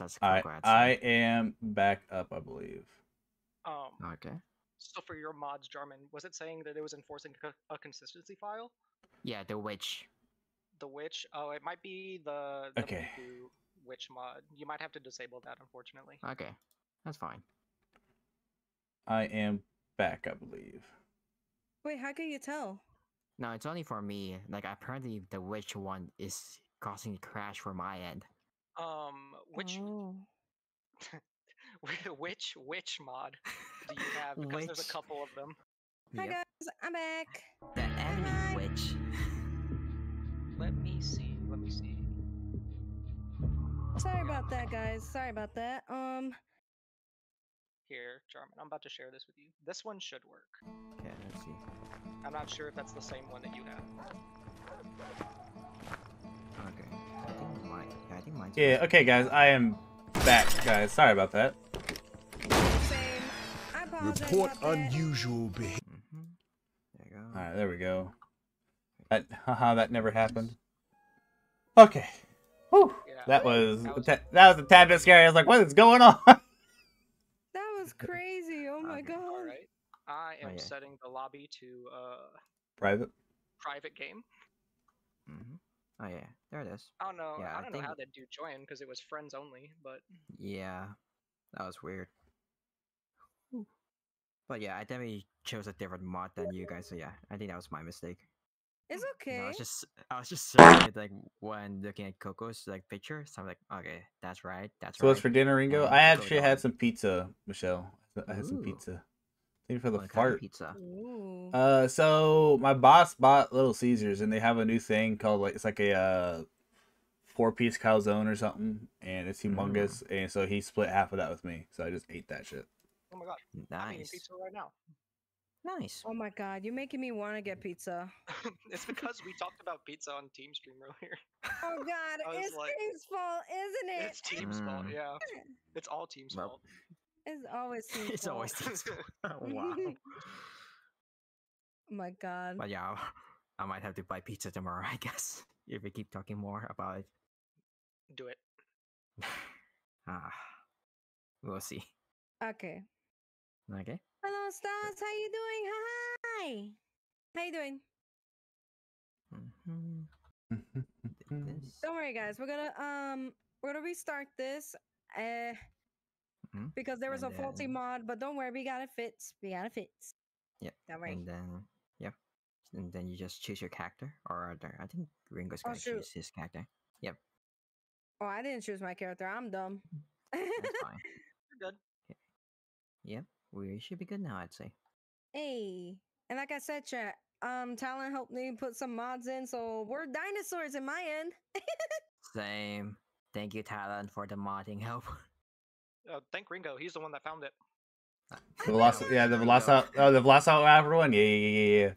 mods. That's All right, congrats. I am back up, I believe. Um, Okay. so for your mods, Jarmen, was it saying that it was enforcing a consistency file? Yeah, the witch. The witch? Oh, it might be the, the Okay. Miku witch mod. You might have to disable that, unfortunately. Okay, that's fine. I am back, I believe. Wait, how can you tell? No, it's only for me. Like apparently the witch one is causing a crash for my end. Um, which Oh. which which mod do you have? Because there's a couple of them. Hi Yep. guys, I'm back. The enemy Hi. witch. Let me see. Let me see. Sorry about that, guys. Sorry about that. Um, Here, Jarmen, I'm about to share this with you. This one should work. Okay, let's see. I'm not sure if that's the same one that you have. Okay. I think mine. Yeah, I think mine's. Yeah, okay, guys, I am back, guys. Sorry about that. same. I apologize Report unusual behavior. Mm-hmm. There you go. All right, there we go. That, haha, that never happened. Okay. Whew. That was, that was- that was a tad bit scary. I was like, what is going on? That was crazy. Oh my Okay. god. All right. I Oh, am yeah. setting the lobby to uh Private. private game. Mm-hmm. Oh yeah, there it is. I don't know. Yeah, I I don't know how think- that dude joined because it was friends only. But Yeah, that was weird. But yeah, I definitely chose a different mod than you guys. So yeah, I think that was my mistake. It's You okay. know, I was just I was just searching like when looking at Koko's like picture. So I'm like, okay, that's right. That's So right. So what's for dinner, Ringo? Um, I actually had some pizza, Michelle. I had some pizza. Thank you for the What kind of fart. pizza. Ooh. Uh, so my boss bought Little Caesars, and they have a new thing called like it's like a uh, four piece calzone or something, and it's Mm. humongous. And so he split half of that with me, so I just ate that shit. oh my god, I'm Nice, pizza right now. nice. oh my god, you're making me want to get pizza. it's because we talked about pizza on Team Stream earlier. Oh god, it's like- Team's fault, isn't it? It's Team's fault. Mm. Yeah, it's all Team's Well, fault. It's always Team's it's always things. wow. Oh my god. But yeah, I might have to buy pizza tomorrow. I guess if we keep talking more about it. Do it. Ah, we'll see. Okay. Okay. Hello, stars. How you doing? Hi. How you doing? Mm-hmm. Don't worry, guys. We're gonna um we're gonna restart this. Uh, Mhm. because there was And a faulty then- mod, but don't worry, we got it fixed. We got it fixed. Yep. Don't worry. And then yeah, and then you just choose your character, or other. I think Ringo's Oh, gonna shoot. choose his character. Yep. Oh, I didn't choose my character. I'm dumb. That's fine. You're good. Yep, we should be good now. I'd say. hey, and like I said, chat. Um, Talon helped me put some mods in, so we're dinosaurs in my end. Same. Thank you, Talon, for the modding help. Uh, thank Ringo. He's the one that found it. The Veloci- yeah, the Ringo. Veloci- oh, the Velociraptor one. Yeah, yeah, yeah, yeah.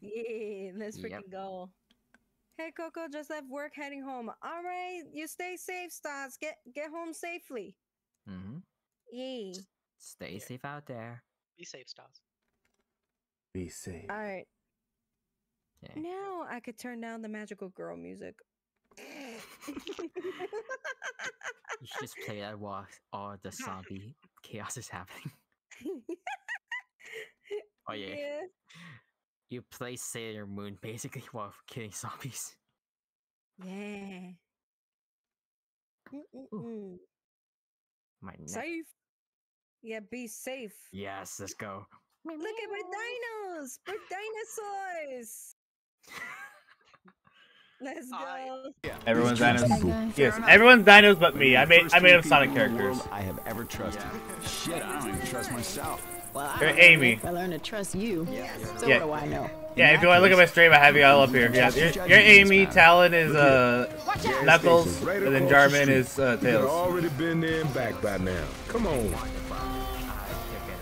Yeah, let's freaking Yep. go. Hey Koko, just left work heading home. All right, you stay safe, stars. Get get home safely. mm-hmm. Yay. Stay Yeah. safe out there. Be safe, Stas. Be safe. All right. Yeah. Now I could turn down the magical girl music. You should just play that while all the zombie chaos is happening. Oh yeah. You play Sailor Moon basically while killing zombies. Yeah. Mm-mm-mm. My neck. Safe. Yeah, be safe. Yes, let's go. Look at my dinos. We're dinosaurs. Let's I- go. Everyone's It's dinos. Yes, Fair everyone's dinos but me. I made First I made up Sonic people characters. I have ever trusted. Shit, I don't even trust myself. Well, I You're don't know, Amy. I learned to trust you. So Yeah. what do I know? Yeah, if you want to look at my stream, I have you all up here. Yeah, you're, you're Amy, Talon is uh Knuckles, and then Jarmen is uh, You Tails. already been there and back by now. Come on. Okay,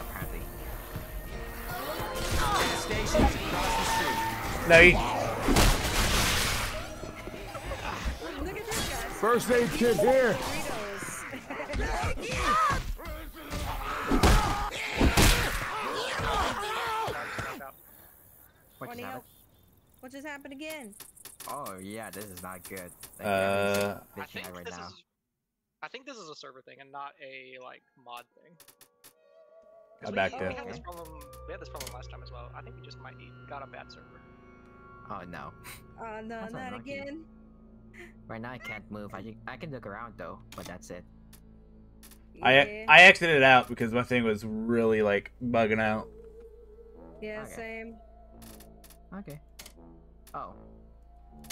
apparently. No, he, First aid kit here. What just happened? What just happened again? Oh yeah, this is not good. Like, Uh, I think right this now. is I think this is a server thing and not a like mod thing. I we, backed we it. had this problem. We had this problem last time as well. I think we just might be got a bad server. Oh no. Oh no, That's not unlucky. again. Right now I can't move. I, can- I can look around though, but that's it. I Yeah, I exited out because my thing was really like bugging out. yeah, Okay. same. Okay. Oh.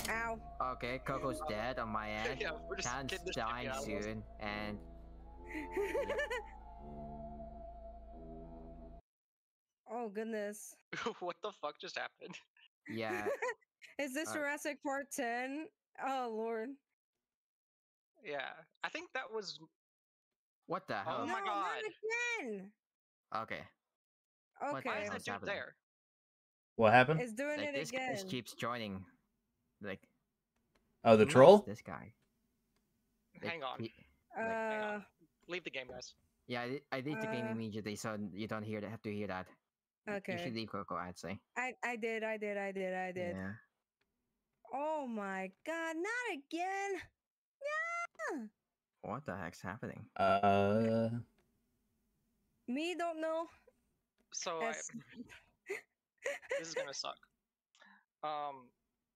Ow. Okay, Koko's dead on my end. yeah, we're just Tan's getting this shit dying out of soon, and oh goodness. what the fuck just happened? yeah, Is this Uh, Jurassic Park 10? Oh lord. Yeah, I think that was. what the hell? Oh no, my not God. again. Okay, What the Why Okay. is that dude happening? there? What happened? It's doing like it this, again. this keeps joining. Like Oh, the troll. This guy. Hang on. he- hang uh, on. Leave the game, guys. yeah, I did, I did the game Uh, immediately, so you don't hear that. Have to hear that. Y- You okay. should leave Koko. I'd say. I I did, I did, I did, I did. Yeah. Oh my god, not again. Yeah. What the heck's happening? Uh, Me don't know. So I, Yes. this is gonna suck. Um,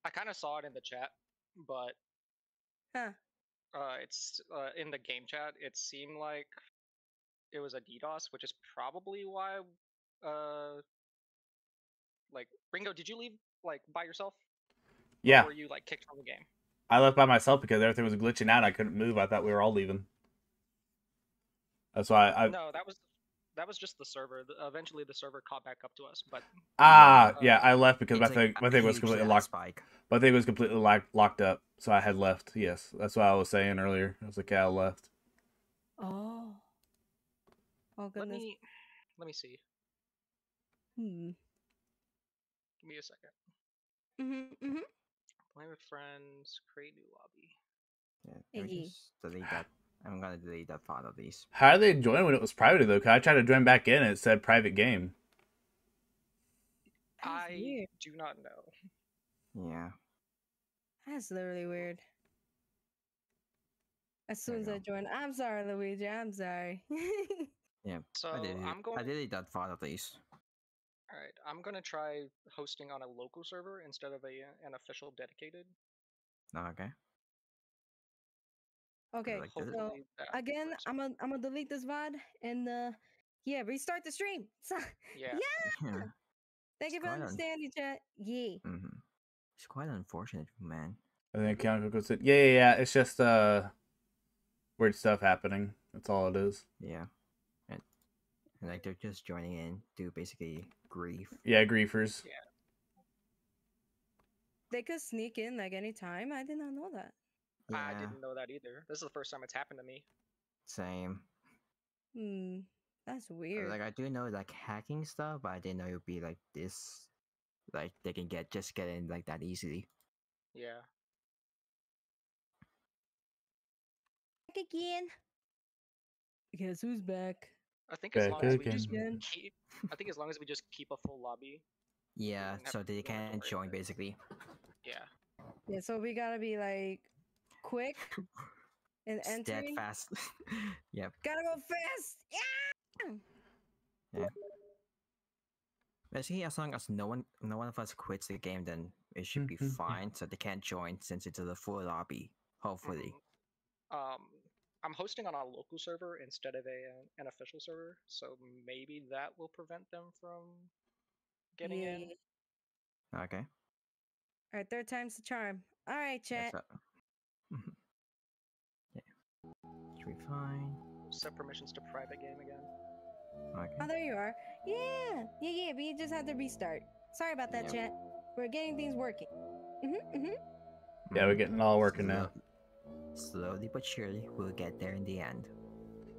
I kind of saw it in the chat, but Huh. uh, it's uh, in the game chat. It seemed like it was a DDoS, which is probably why. Uh, like Ringo, did you leave like by yourself? Or yeah, were you like kicked from the game? I left by myself because everything was glitching out. I couldn't move. I thought we were all leaving. That's why I. no, that was that was just the server. The- Eventually, the server caught back up to us, but Ah, uh, yeah, I left because my It's thing, like my thing was completely locked. Spike. My thing was completely locked, locked up, so I had left. Yes, that's what I was saying earlier. I was like, yeah, I left. Oh. Oh let goodness. me let me see. Hmm. Give me a second. Mhm. Mhm. Play with friends. Create new lobby. Yeah, let me Iggy. just delete that. I'm gonna delete that part of these. How did they join when it was private though? 'Cause I tried to join back in and it said private game. I do not know. Yeah. That's literally weird. As soon as I you join, I'm sorry, Luigi. I'm sorry. Yeah. So I deleted, I'm going. I deleted that part of these. All right, I'm gonna try hosting on a local server instead of a an official dedicated. Oh, okay. okay. like. So again. I'm gonna I'm gonna delete this VOD and uh yeah, restart the stream. So, yeah. yeah. Yeah. Thank you for quite un- understanding, chat. Yeah. hmm It's quite unfortunate, man. And then Keanu Koko said, "Yeah, yeah, yeah. It's just uh, weird stuff happening. That's all it is. Yeah. And, and like they're just joining in to basically grief. Yeah, griefers. Yeah. They could sneak in like any time. I did not know that. Yeah. I didn't know that either. This is the first time it's happened to me. Same. Hmm. That's weird. Like I do know like hacking stuff, but I didn't know it would be like this. Like they can get just get in like that easily. Yeah. Back again. Guess who's back? I think as long as we just keep, I think as long as we just keep a full lobby. Yeah, so they we don't have to can worry join it. basically. Yeah. Yeah, so we gotta be like quick and entering. Steadfast. yep. Gotta go fast. Yeah. Yeah. Basically, as long as no one, no one of us quits the game, then it should be Mhm, fine. So they can't join since it's a full lobby. Hopefully. Mhm. Um, I'm hosting on a local server instead of a uh, an official server, so maybe that will prevent them from getting in. Okay. All right, third time's the charm. All right, Yeah, chat. so- yeah. Should be fine. Set permissions to private game again. Okay. Oh, there you are. Yeah, yeah, yeah. We just had to restart. Sorry about that, Yep. chat. We're getting things working. Mhm, mhm. Yeah, we're getting all working now. Slow- Slowly but surely, we'll get there in the end.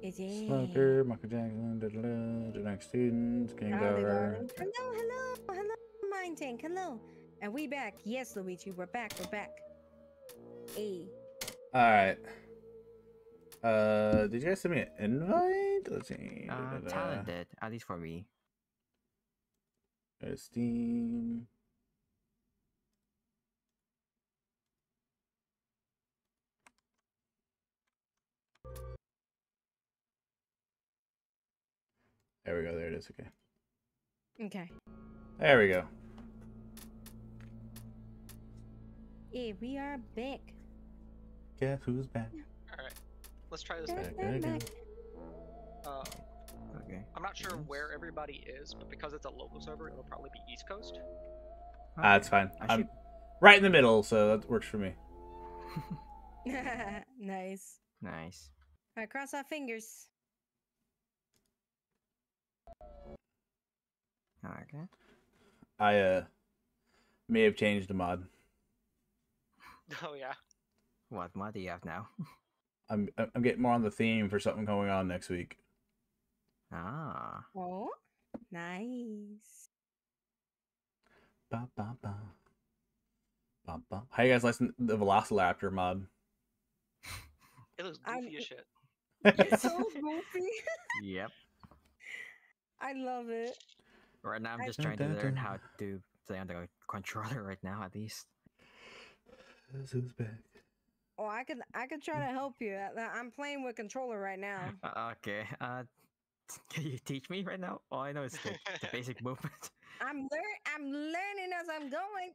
Is? Smoker, Michael Jackson, da, da, da, the next students, King Now they Gover. got it. Hello, hello, hello, Mind Tank. Hello. And we back. Yes, Luigi, we're back. We're back. Hey. All right. Uh, did you guys send me an invite? Let's see. Uh, da, da. talented, at least for me. Steam. There we go. There it is. Okay. Okay. There we go. Yeah, we are back. Guess who's back? All right, let's try this. Back, Back back, again. back. Uh, Okay. I'm not sure where everybody is, but because it's a local server, it'll probably be East Coast. Ah, it's Okay. fine. I I'm should- right in the middle, so that works for me. nice. nice. All right, cross our fingers. Okay. I uh may have changed the mod. Oh yeah. What mod do you have now? I'm I'm getting more on the theme for something going on next week. ah. Oh, nice. Ba, ba, ba. Ba, ba. How you guys listen the Velociraptor mod? It looks I'm- goofy as shit. It's so goofy. Yep. I love it. Right now, I'm just trying to Dun, dun, learn how to play on the controller right now, at least. Guess who's back? Oh, I could I could try to help you. I- I'm playing with controller right now. Uh, okay. Uh, can you teach me right now? All I know is the, the basic movement. I'm learn I'm learning as I'm going.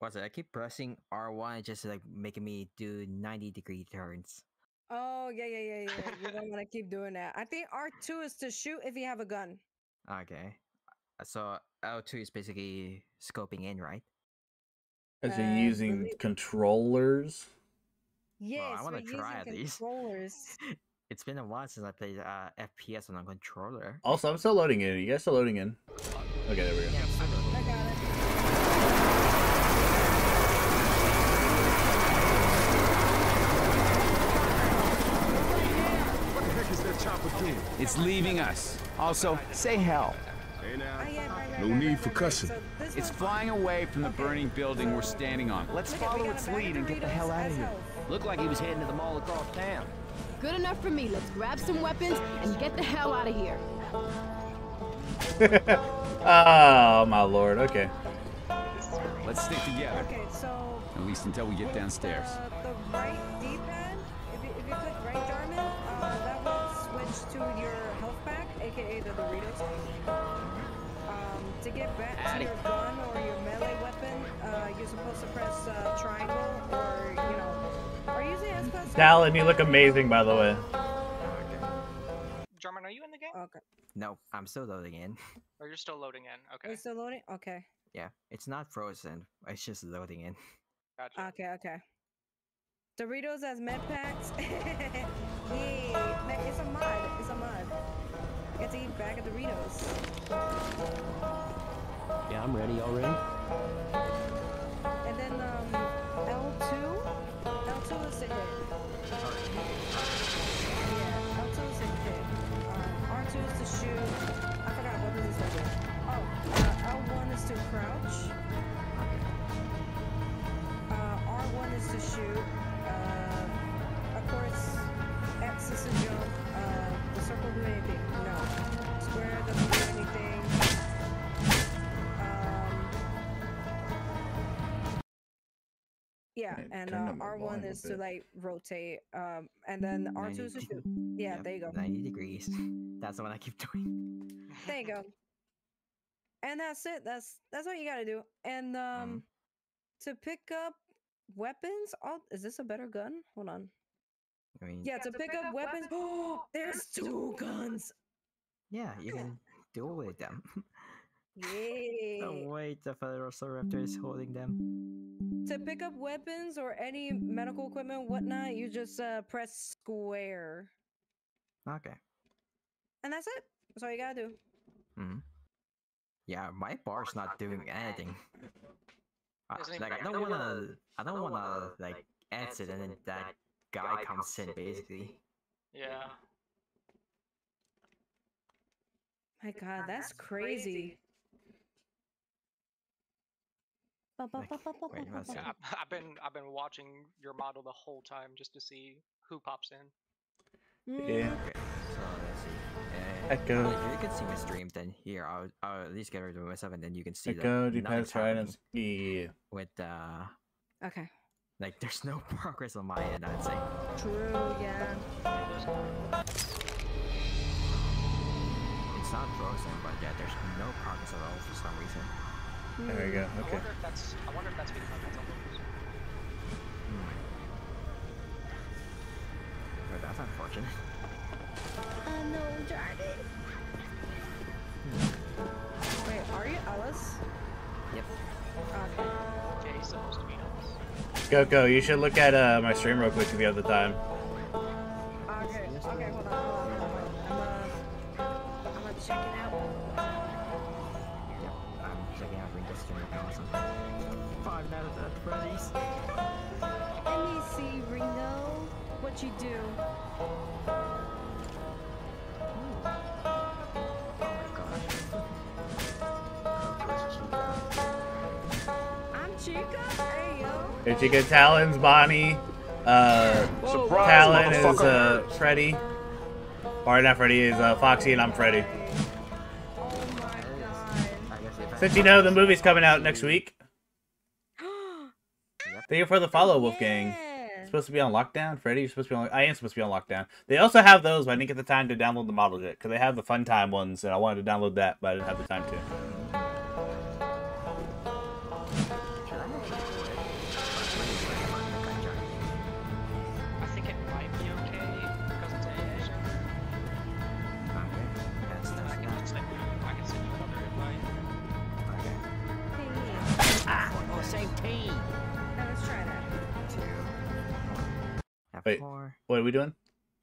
What's it? I keep pressing R1, it's just like making me do 90 degree turns. oh yeah yeah yeah yeah. You don't want to keep doing that. I think R2 is to shoot if you have a gun. Okay. Uh, So L2 is basically scoping in, right? As you're Uh, using really- controllers. Yes, I wanna try using at least. controllers. It's been a while since I played uh, FPS on a controller. Also, I'm still loading in. You guys still loading in? Okay, there we go. Yeah, It's leaving us. Also, say hell. Yeah, right, right, No need for right, right. cussing. It's flying away from the burning building we're standing on. Let's Look at, we follow its lead and get the hell out of here. health. Looked like he was heading to the mall across town. Good enough for me. Let's grab some weapons and get the hell out of here. oh my lord. Okay. Let's stick together. Okay, so At least until we get downstairs. The, the right to your health pack, aka the Doritos. Um, to get back to Addy. your gun or your melee weapon, uh, you're supposed to press uh, triangle or, you know, are you using S-Pass? Dallin, you look amazing, by the way. Jarmen, are you in the game? Okay. No, I'm still loading in. Or you're still loading in? Okay. you still loading? Okay. Yeah, it's not frozen. It's just loading in. Gotcha. Okay, okay. Doritos as med packs. yeah, it's a mod. It's a mod. I get to eat a bag of Doritos. Yeah, I'm ready already. And then um, L2. L2 is to hit. Yeah, L2 is to hit. Um, R2 is to shoot. I forgot what does this. Oh, uh, L1 is to crouch. Uh, R1 is to shoot. Uh, of course, X is jump. Uh, the circle do anything? No. Square doesn't do anything. Um, yeah, and turn uh, R1 volume a is to like rotate. Um, and then R2 is to shoot. Yeah, Yep, there you go. 90 degrees. That's the one I keep doing. There you go. And that's it. That's that's what you gotta do. And um, to pick up weapons. Oh, is this a better gun? Hold on. I mean, Yeah, to pick up weapons. Oh, there's two guns. yeah, you can duel with them. Yeah. oh, wait, the Velociraptor is holding them. To pick up weapons or any medical equipment, whatnot, you just uh, press square, Okay. and that's it. That's all you gotta do. hmm Yeah, my bar's not doing anything. Uh, like I don't wanna, I don't wanna like answer, and then that guy comes in basically. Yeah. My God, that's crazy. Ba- ba- Like, wait, ba- let's ba- Yeah, I've, I've been I've been watching your model the whole time just to see who pops in. Yeah. Okay, so let's see. Echo. well, if you can see my stream, then here I'll, I'll at least get rid of myself, and then you can see Echo, the depends nighttime right and yeah. with uh Okay. like there's no progress on my end. I'd say. True. Yeah. It's not frozen, but yeah, there's no progress at all for some reason. There we go. I Okay. wonder if that's. I wonder if that's because it's on locals. But that's unfortunate. I know, darn it. Wait, are you Alice? Yep. Okay. Jay's supposed to be us. Go go. You should look at uh, my stream real quick if you have the time. Okay, okay, hold on, hold on, hold on. I'm, uh, I'm gonna check it out. Yep. I'm checking out Ringo's stream right now. So Five Nights at Freddy's. Let me see, Ringo. What you do? You get Talons, Bonnie, uh, Surprise, Talon is uh, Freddy. Or not Freddy, is uh, Foxy, and I'm Freddy. Oh my god. I guess if I Since you know the movie's coming out next week, Yep. thank you for the follow, Wolfgang. Yeah. Supposed to be on lockdown, Freddy. You're supposed to be on. I am supposed to be on lockdown. They also have those, but I didn't get the time to download the models yet because they have the fun time ones, and I wanted to download that, but I didn't have the time to. Wait. F4. What are we doing?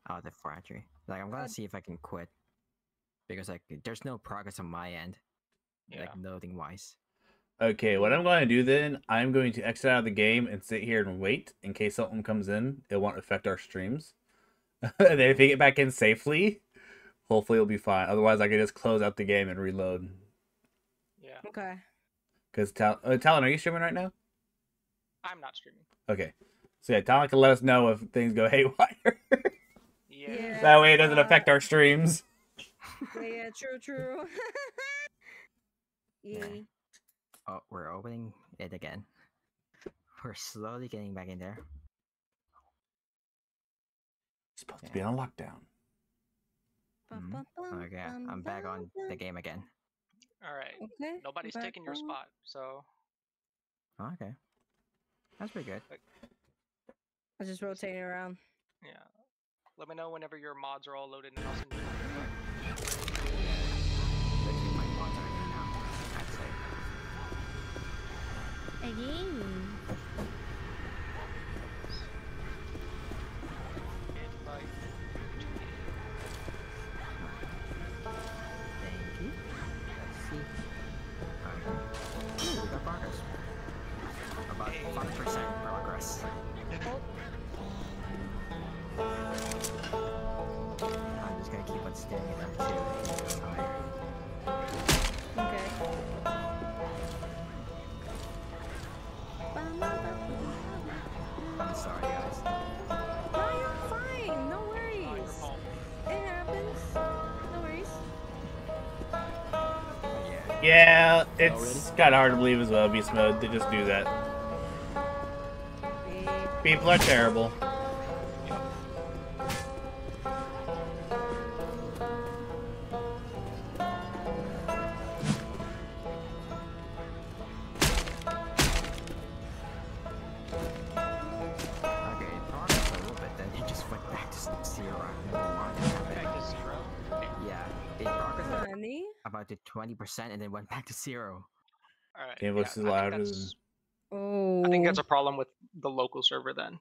Oh, the fractory. Like, I'm gonna see if I can quit. Because, like, there's no progress on my end. Yeah. Like, loading wise. Okay, what I'm going to do then, I'm going to exit out of the game and sit here and wait in case something comes in. It won't affect our streams. and then if we get back in safely, hopefully it'll be fine. Otherwise, I can just close out the game and reload. Yeah. Okay. Because Tal- uh, Talon, are you streaming right now? I'm not streaming. Okay. So yeah, Talon can let us know if things go haywire. Yeah. Yeah. that way it doesn't affect our streams. Yeah, yeah, true, true. yeah. Yeah. Oh, we're opening it again. We're slowly getting back in there. supposed to be on lockdown. Bum, Mhm. bum, bum, Okay, I'm back on the game again. All right. Okay. Nobody's back taking your spot, so Oh, okay. That's pretty good. I just rotating around. yeah. Let me know whenever your mods are all loaded, and I'll send you another just gonna keep on staring at that too. Okay. I'm sorry, guys. bum. No, you're fine. No worries. It happens. No worries. Yeah. Yeah, it's kind of hard to believe as well, Beast Mode. They just do that. Yeah. People are terrible. Zero. I don't know why that happened. Back to zero. Yeah, it progressed Honey. about to 20% and then went back to zero. All right. Game voice is I think than- that's- Oh. I think that's a problem with the local server then.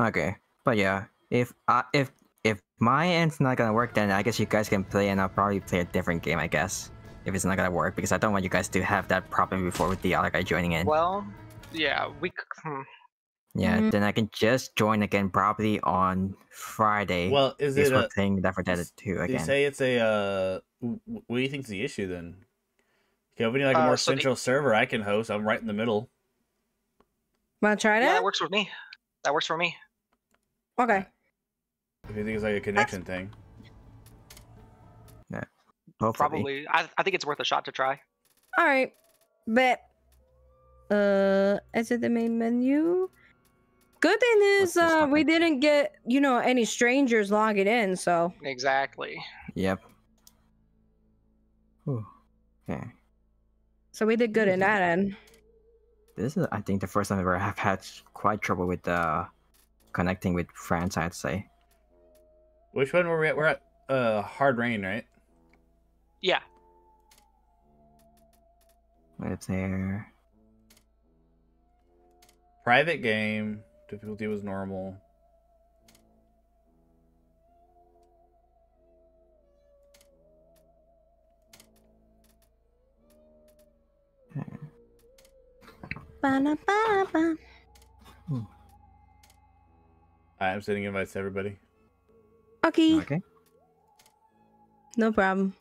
Okay, but yeah, if uh, if if my end's not gonna work, then I guess you guys can play, and I'll probably play a different game. I guess if it's not gonna work, because I don't want you guys to have that problem before with the other guy joining in. Well, yeah, we. C- yeah, Mhm. then I can just join again probably on Friday. Well, is because it we're a, playing Left 4 Dead is- 2 They again. say it's a. Uh, w- w- what do you think's the issue then? Okay, if we need like a Uh, more so the- central server, I can host. I'm right in the middle. Wanna try Yeah, that? that works with me. That works for me. okay. If you think it's like a connection thing. Hopefully. Probably. I, I think it's worth a shot to try. All right. but Uh, exit the main menu. Good thing is, uh, we didn't get you know any strangers logging in. So Exactly. Yep. Whew. Okay. So we did good in that end. This is, I think, the first time I've ever have had quite trouble with uh, connecting with friends. I'd say. Which one were we at? We're at uh hard rain, right? Yeah. It's there. Private game. Difficulty was normal. Ba-na-ba-ba. I'm sending invites to everybody. Okay, Okay. no problem.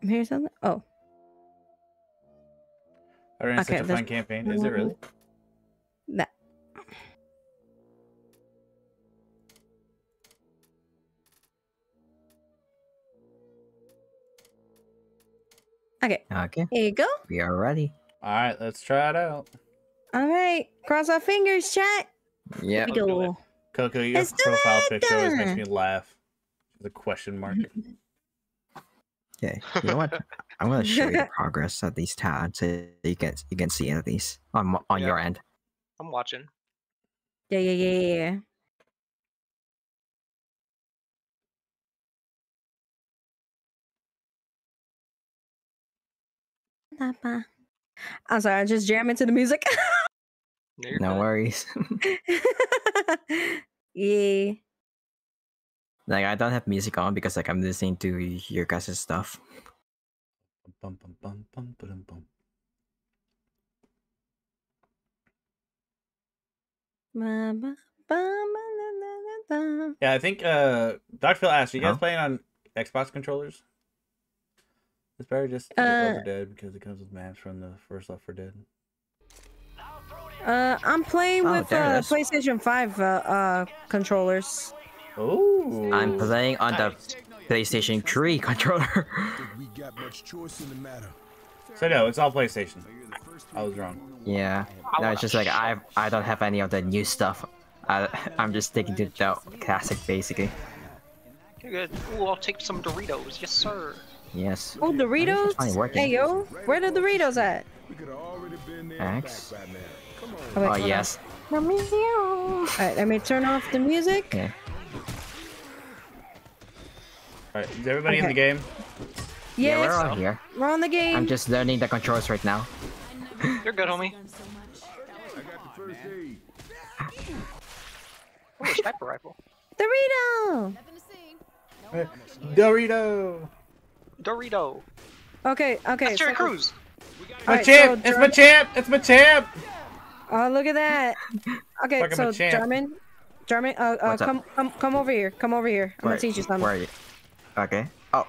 Here's something. Oh, I ran Okay, such a there's- fun campaign. Is it really? that. Okay, Okay. here you go. We are ready. All right, let's try it out. All right, cross our fingers, chat. Yeah. Let's do it. go. Koko, your Let's profile picture always makes me laugh. The question mark. Okay. You know what? I'm gonna show you the progress of these tabs so you can you can see at least on on Yeah. your end. I'm watching. Yeah, yeah, yeah, yeah, yeah. Napa. I'm sorry, I just jam into the music. you're No worries. yeah. Like I don't have music on because like I'm listening to your guys' stuff. Bum, bum, bum. Yeah, I think uh Dr. Phil asked, are you guys Huh? playing on Xbox controllers? It's better just Uh, Left 4 Dead because it comes with maps from the first Left 4 Dead. Uh, I'm playing Oh, with uh. PlayStation 5 uh, uh, controllers. Oh, I'm playing on the PlayStation 3 controller. We got much choice in the matter. So no, it's all PlayStation. I was wrong. yeah. No, it's just like I I don't have any of the new stuff. I I'm just sticking to the classic basically. You're good. Ooh, I'll take some Doritos. Yes, sir. Yes. Oh, Doritos! finally working. Hey, yo, where the Doritos at? We could have already been there and X. back by now. Come on. Oh, wait, Oh hold on. yes. Alright, let me turn off the music. Okay. Alright, is everybody in the Okay. game? Yeah, we're all here. we're on the game. I'm just learning the controls right now. You're good, homie. I got the first aid. Ooh, a sniper rifle. Dorito! Dorito! Dorito. Okay, okay. That's Jerry so- Cruz. My Alright, champ! so it's my champ! It's my champ! Oh, look at that. Okay, Fucking so. Jarmen, Jarmen, uh, uh, What's up? come, come, come over here. Come over here. I'm Where- gonna teach you something. Where are you? Okay. Oh.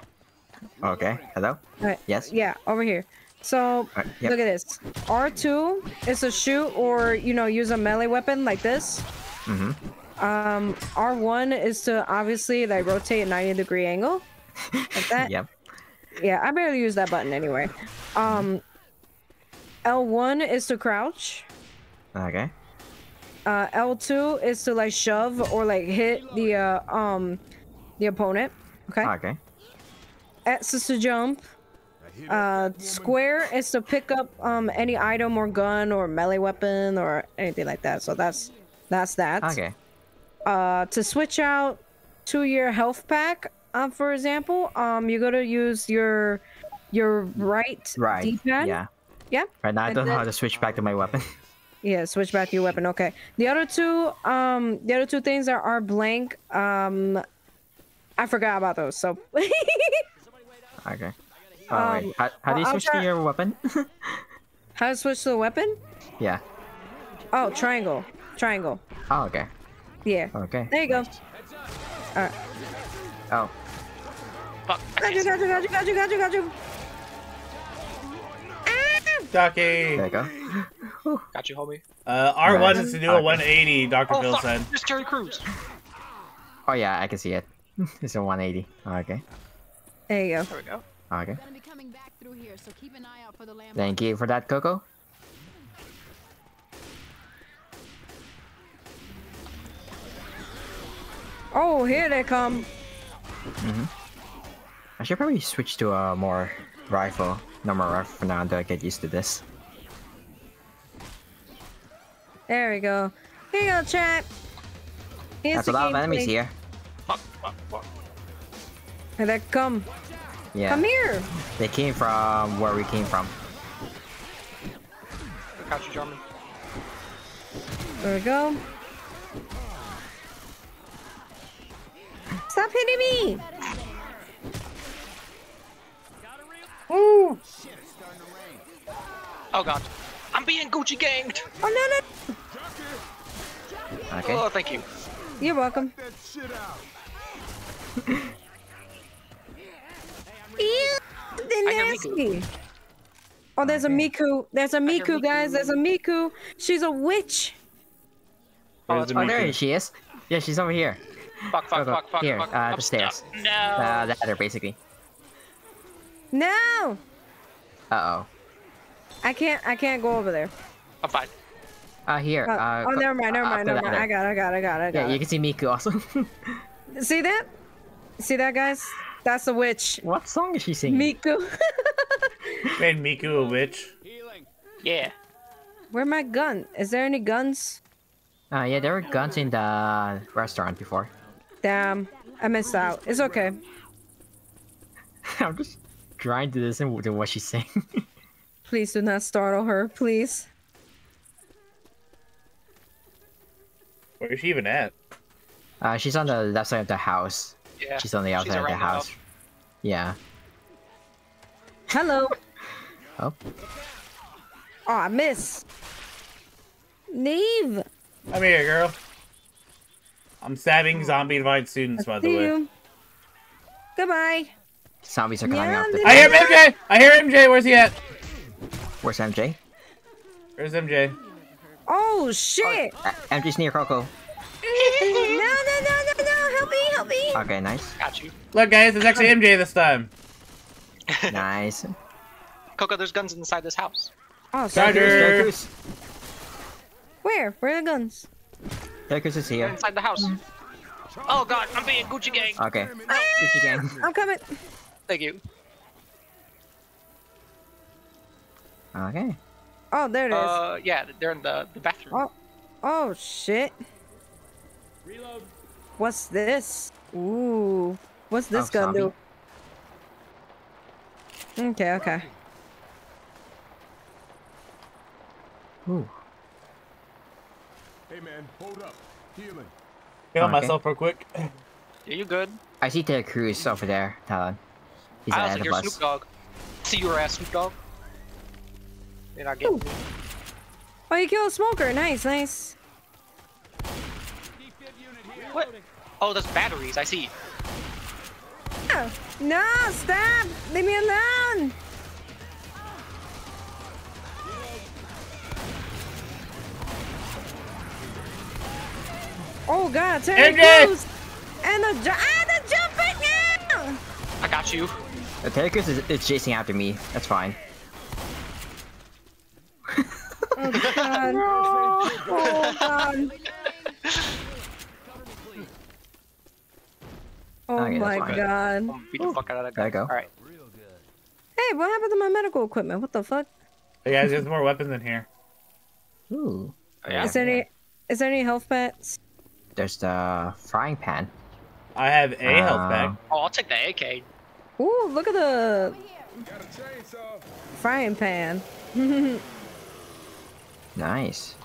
Okay. Hello. Yes. Yeah, over here. So Uh, yep. look at this. R2 is to shoot or you know use a melee weapon like this. Mhm. Um, R1 is to obviously like rotate a 90 degree angle. Like that. Yep. Yeah, I barely use that button anyway. Um, L1 is to crouch. Okay. Uh, L2 is to like shove or like hit the uh, um the opponent. Okay. Okay. X is to jump. Uh, square is to pick up um any item or gun or melee weapon or anything like that. So that's that's that. Okay. Uh, to switch out to your health pack, um, for example, um, you gotta use your your right Right. D-pad. Yeah. Yeah. Right now I don't know how to switch back to my weapon. Yeah, switch back to your weapon. Okay. The other two, um, the other two things are, are blank. Um, I forgot about those. So okay. Alright. Um, how, how do you I'll switch to your weapon? how to switch to the weapon? yeah. Oh, triangle, triangle. Oh, okay. Yeah. Okay. There you go. Alright. Oh. Fuck. Got you, got you, got you, got you, got you, got you. Ducky! There you go. Got you, homie. Uh, R1 Right. is to do a 180, Dr. Oh, Phil fuck. said. It's Terry Crews. Oh yeah, I can see it. it's a 180. Okay. There you go. There we go. Okay. Gonna be coming back through here, so keep an eye out for the landmark. Thank you for that, Koko. Oh, here they come. Mm-hmm. I should probably switch to a more rifle, normal rifle for now until I get used to this. There we go. Here you go, chat. Here's That's a lot of enemies gameplay. here. They come. Yeah. Come here. They came from where we came from. I got you, Jarmen. There we go. Stop hitting me! Ooh! Oh god. I'm being Gucci ganged! Oh no no! Okay. Oh, thank you. You're welcome. Ew! They're nasty. Oh, there's a Miku. There's a hear Miku, guys. There's a Miku. She's a witch. Oh, the Oh, there she is. Yeah, she's over here. Fuck, fuck, Go, go. fuck, fuck, Here, fuck. uh, I'm the stairs. stuck. No! Uh, the header, basically. No! Uh oh. I can't. I can't go over there. I'm fine. Uh, here. Oh, uh, oh, never mind. Never uh, mind. Never mind. I got. it, I got. it, I got. it, I got. Yeah, you can see Miku also. See that? See that, guys? That's a witch. what song is she singing? Miku. Made Miku a witch. Yeah. Where my gun? Is there any guns? Uh, yeah, there were guns in the restaurant before. Damn, I missed out. It's okay. I'm just trying to listen to what she's saying. Please do not startle her, please. Where is she even at? uh, she's on the left side of the house. Yeah. She's on the outside of the house. house. Yeah. Hello. Oh. Oh, I miss. Leave. Come here, girl. I'm stabbing zombie divide students, by the See way. you. Goodbye. Zombies are climbing Yeah, up the. I hear MJ! I hear MJ! Where's he at? Where's MJ? Where's MJ? Oh shit! Uh, MJ's near Koko. No, no, no, no, no! Help me! Okay, nice. Got you. Look, guys, it's actually MJ this time. nice. Koko, there's guns inside this house. Oh, sorry. Roger. Syracuse. Where? Where are the guns? Syracuse is They're here. inside the house. Oh god, I'm being Gucci gang. Okay. Gucci gang. I'm coming. Thank you. Okay. Oh, there it is. Uh, yeah, they're in the, the bathroom. Oh, oh shit. What's this? Ooh. What's this Oh, gun do? zombie. Okay, okay. Ooh. Hey man, hold up. Healing. Heal Okay. myself real quick. Yeah, you good? I see Ted Cruz over there, Talon. He's I ahead also of hear us. Snoop Dogg. See your ass, Snoop Dogg. You're not getting me. Oh, you killed a smoker. Nice, nice. What? Oh, there's batteries. I see. Ah, No, stop! Leave me alone! Oh god, Terry MJ! Crews! And the, ju- ah, the jumping now! I got you. Ted Cruz is, is chasing after me. That's fine. Oh god. Oh god. Oh Okay, my god. I'm gonna beat the fuck out of that guy. There you go. Alright. Hey, what happened to my medical equipment? What the fuck? Hey guys, there's more weapons in here. Ooh. Yeah. Is there any is there any health pets? There's the frying pan. I have a health Uh, pack. Oh, I'll take the AK. Ooh, look at the Got a chainsaw. frying pan. Nice.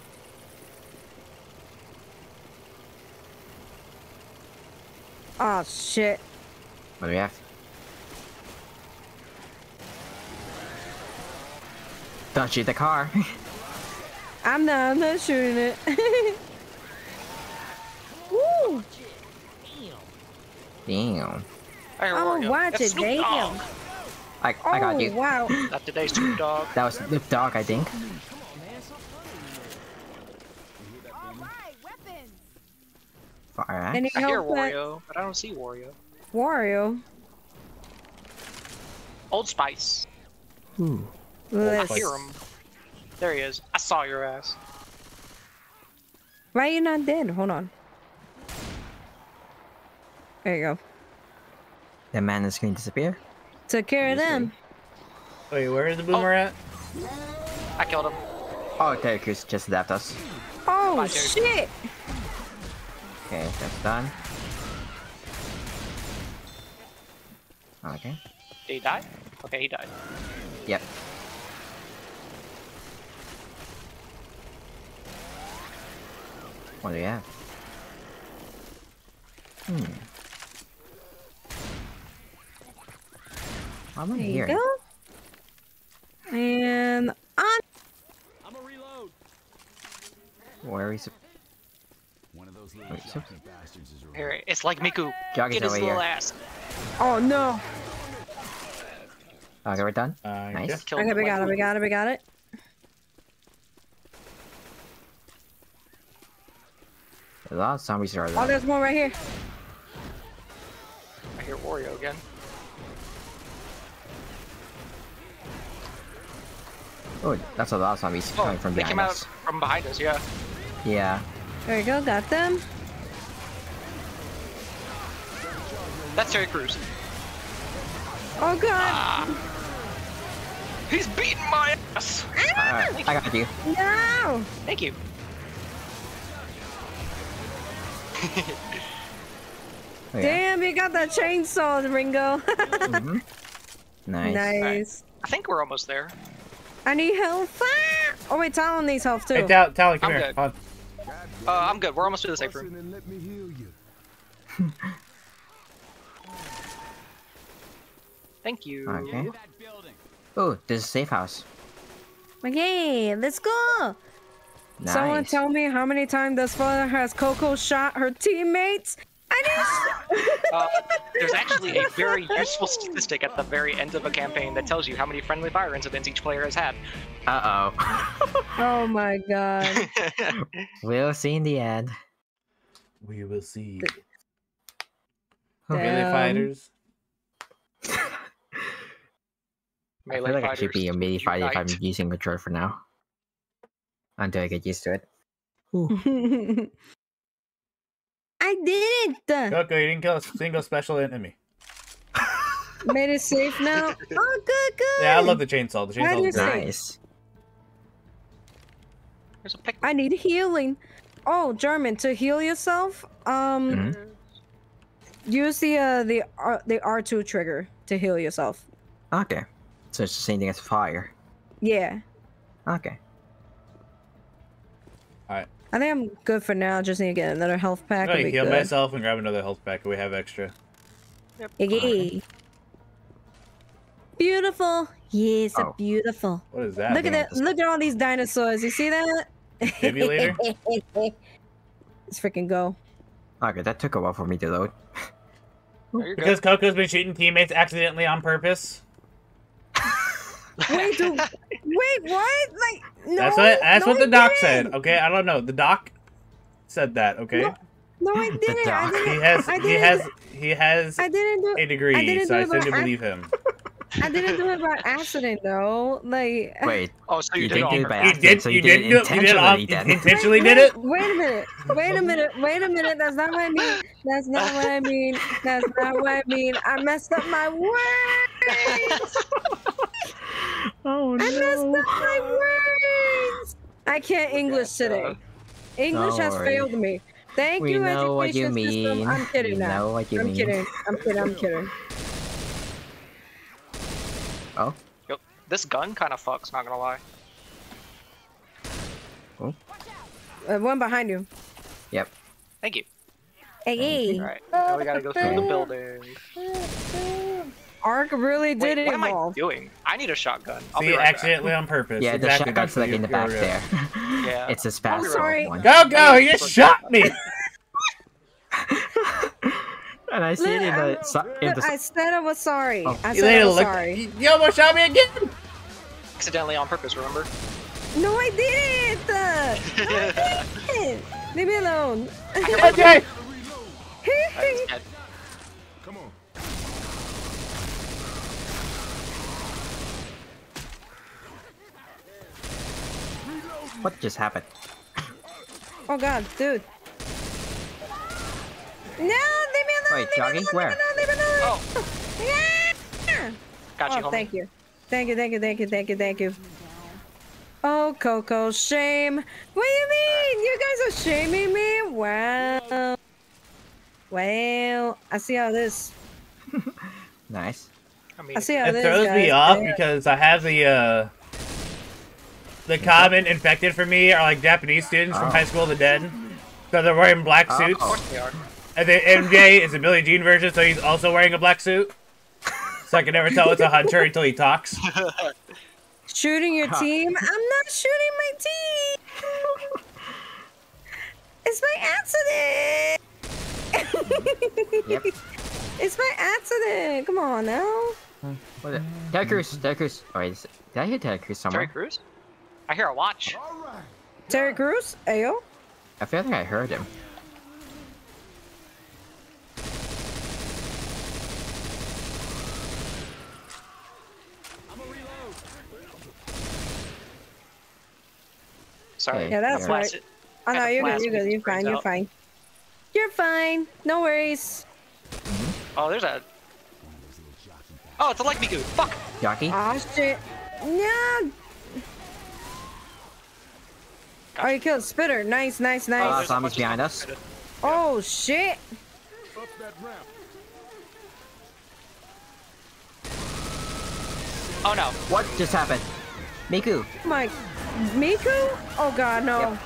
Oh shit. What do we have? Don't shoot the car. I'm not I'm not shooting it. Woo! Damn. I hear Oh, Wario. watch That's it, damn. Dogg. I, Oh I got oh, you. wow. Not today, Snoop Dogg. That was Snoop Dogg, I think. Alright, weapons. Fire axe. Any I hear health pet? Wario, but I don't see Wario. Wario. Old Spice. Hmm. Ooh. I Let's- hear him. There he is. I saw your ass. Why are you not dead? Hold on. There you go. The man is going to disappear. Took care of them. Wait, where is the oh. boomer at? I killed him. Oh, Terracus just left us. Oh Bye, Terry. shit! Okay, that's done. Okay. Did he die? Okay, he died. Yep. What do we have? Hmm. I'm There in you go. And on. I'm a reload. Where is it? One of those little Wait, so- jockey bastards is around. Here, it's like Miku. Jogging's Get his little here. ass. Oh no. Okay, we're done. Uh, Nice. yeah. Kill Okay, him we like got it. We got it. We got it. A lot of zombies are Oh, there's one right here. I hear Wario again. Oh, that's a lot of zombies Oh, coming from behind us. they came out from behind us. Yeah. Yeah. There you go. Got them. That's Terry Crews. Oh god. Ah. He's beating my ass. Alright, I got you. No. Thank you. Oh, yeah. Damn, you got that chainsaw, Ringo. Mhm. Nice. nice. I think we're almost there. I need health. Ah! Oh wait, Talon needs health too. Hey, Tal- Talon, come I'm here. good. Hold on. Uh, I'm good. We're almost to the safe room. Let me heal you. Thank you. Okay. Oh, this is a safe house. Okay, let's go. Nice. Someone tell me how many times thus far has Koko shot her teammates? I Uh, there's actually a very useful statistic at the very end of a campaign that tells you how many friendly fire incidents each player has had. Uh oh. Oh my god. we'll see in the end. We will see. Okay. Melee Damn. fighters. I feel like I should be a fighters melee fighter if I'm unite. using control for now. Until I get used to it. I did it! Koko, you didn't kill a single special enemy. Made it safe now. Oh, good, good. Yeah, I love the chainsaw. The chainsaw is. Nice. There's a pick. I need healing. Oh, Jarmen, to heal yourself, um, Mhm. use the uh, the R- the R two trigger to heal yourself. Okay. So it's the same thing as fire. Yeah, Okay. Alright. I think I'm good for now. Just need to get another health pack. I'm I'll gonna heal good. myself and grab another health pack. We have extra. Yay. Beautiful. Yes, Oh. beautiful. What is that? Look at that! Look at all these dinosaurs. You see that? Defibrillator? Let's freaking go. Okay, that took a while for me to load. There you go. Because Koko's been shooting teammates accidentally on purpose. Wait, do, wait, what? Like, no. that's what that's no, what the I doc didn't. said. Okay, I don't know. The doc said that. Okay, No, No, I didn't. I didn't. he has I he didn't has he has I didn't do. a degree, didn't so I it tend to believe him. I didn't do it by accident though. Like. Wait, Oh, so you, you did it did on do it by purpose. You accident, did so you you did did do it you did on, intentionally intentionally wait, did it. Wait a minute. Wait a minute. Wait a minute. That's not what I mean. That's not what I mean. That's not what I mean. I messed up my words. Oh no. I messed up my words. I can't English today. English Don't has worry. failed me. Thank We you, know what you education system. mean. I'm kidding we now. know what you I'm mean. kidding. I'm kidding. I'm kidding. Oh, Yo, this gun kind of fucks. Not gonna lie. Uh, one behind you. yep. Thank you. Hey. All right, now we gotta go through the building. Arc really did Wait, did what am I doing? I need a shotgun. I'll See, be right back. accidentally on purpose. Yeah, the exactly, shotgun's Dr. like in the back there. Yeah. It's a fast sorry. one. Go go! You just shot me. And I see it in the so- in the I said I was sorry. Oh. I You said I was look. sorry. You you almost shot me again. Accidentally on purpose. Remember? No, I didn't. No, I didn't. Leave me alone. Okay. Alright, he's dead. Come on. what just happened? oh God, dude. No, leave me Wait, Joggy, where? Oh, Yeah. got you, Oh, homie. thank you. Thank you, thank you, thank you, thank you, thank you. Oh, Koko, shame. What do you mean? You guys are shaming me? Wow. Well, I see how this. Nice. I mean, I see how this. It this. throws me guys. off Yeah. because I have the uh the common infected for me are like Japanese students from Oh. High School of the Dead. So they're wearing black Oh. suits. of course they are. And then MJ is a Billie Jean version, so he's also wearing a black suit. So I can never tell it's a hunter until he talks. Shooting your team? I'm not shooting my team. it's my accident. Yep. It's my accident. Come on now. What is it? Ted Cruz, Ted Cruz. Oh, wait, is it- did I hear Ted Cruz somewhere? Terry Crews? I hear a watch. Terry Crews? Ayo. I feel like I heard him. Sorry. Yeah, that's Yeah. right. It. Oh no, you're good. You're good. You're fine. brains You're fine. You're fine. No worries. Oh, there's a. Oh, it's a like me goo. Fuck. Jockey? Oh shit. No. Oh, you killed Spitter. Nice, nice, Oh, Uh, nice. there's zombies behind us. behind Oh shit. Up that ramp. Oh no. What just happened? Miku! My Miku? Oh god, no. Yep.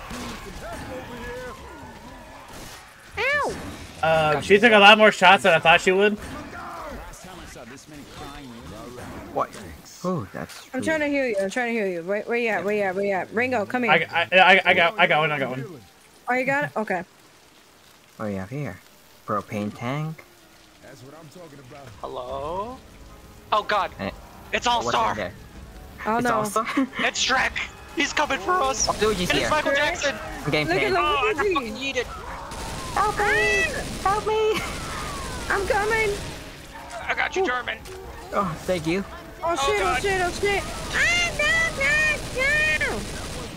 Ow. Uh, she took a lot more shots than I thought she would. Last time I saw this many crying women. What? Oh, that's I'm true. trying to heal you. I'm trying to heal you. Where, where you at? Where you at? Where you at? Ringo, come here. I, I, I, I got, I got one, I got one. Oh, you got it? Okay. What do you have here? Propane tank? That's what I'm talking about. Hello. Oh god. Eh, It's All What's in Star. there? Oh It's no. also- It's Shrek. He's coming for us. Oh, Luigi's And here. it's Michael Jackson. I'm getting Look at paid. the- Oh, I got Luigi. fucking yeeted. Help me! Help me! I'm coming. I got you, Jarmen. Oh, thank you. Oh shit, oh, God. shit, oh shit. Ah, no,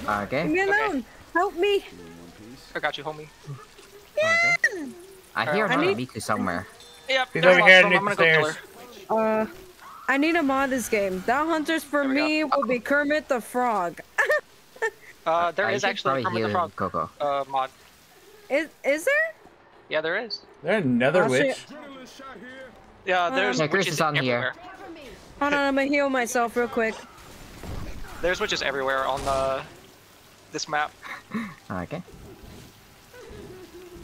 no, no. Okay. Leave me alone. Help me. I got you, homie. okay. I hear I another need- Miku somewhere. Yep. He's over here lots. I'm underneath gonna the go kill her. Uh, I need a mod this game. That Hunters for There we me will be Kermit the Frog. Uh, there I is actually probably Kermit the heal Frog Koko. uh, mod. Is is there? Yeah, there is. There another Oh, witch. shit. Adrenaline shot here. Yeah, there's Yeah, Chris witches is on here. Hold on, I'm gonna heal myself real quick. There's witches everywhere on the this map. Okay.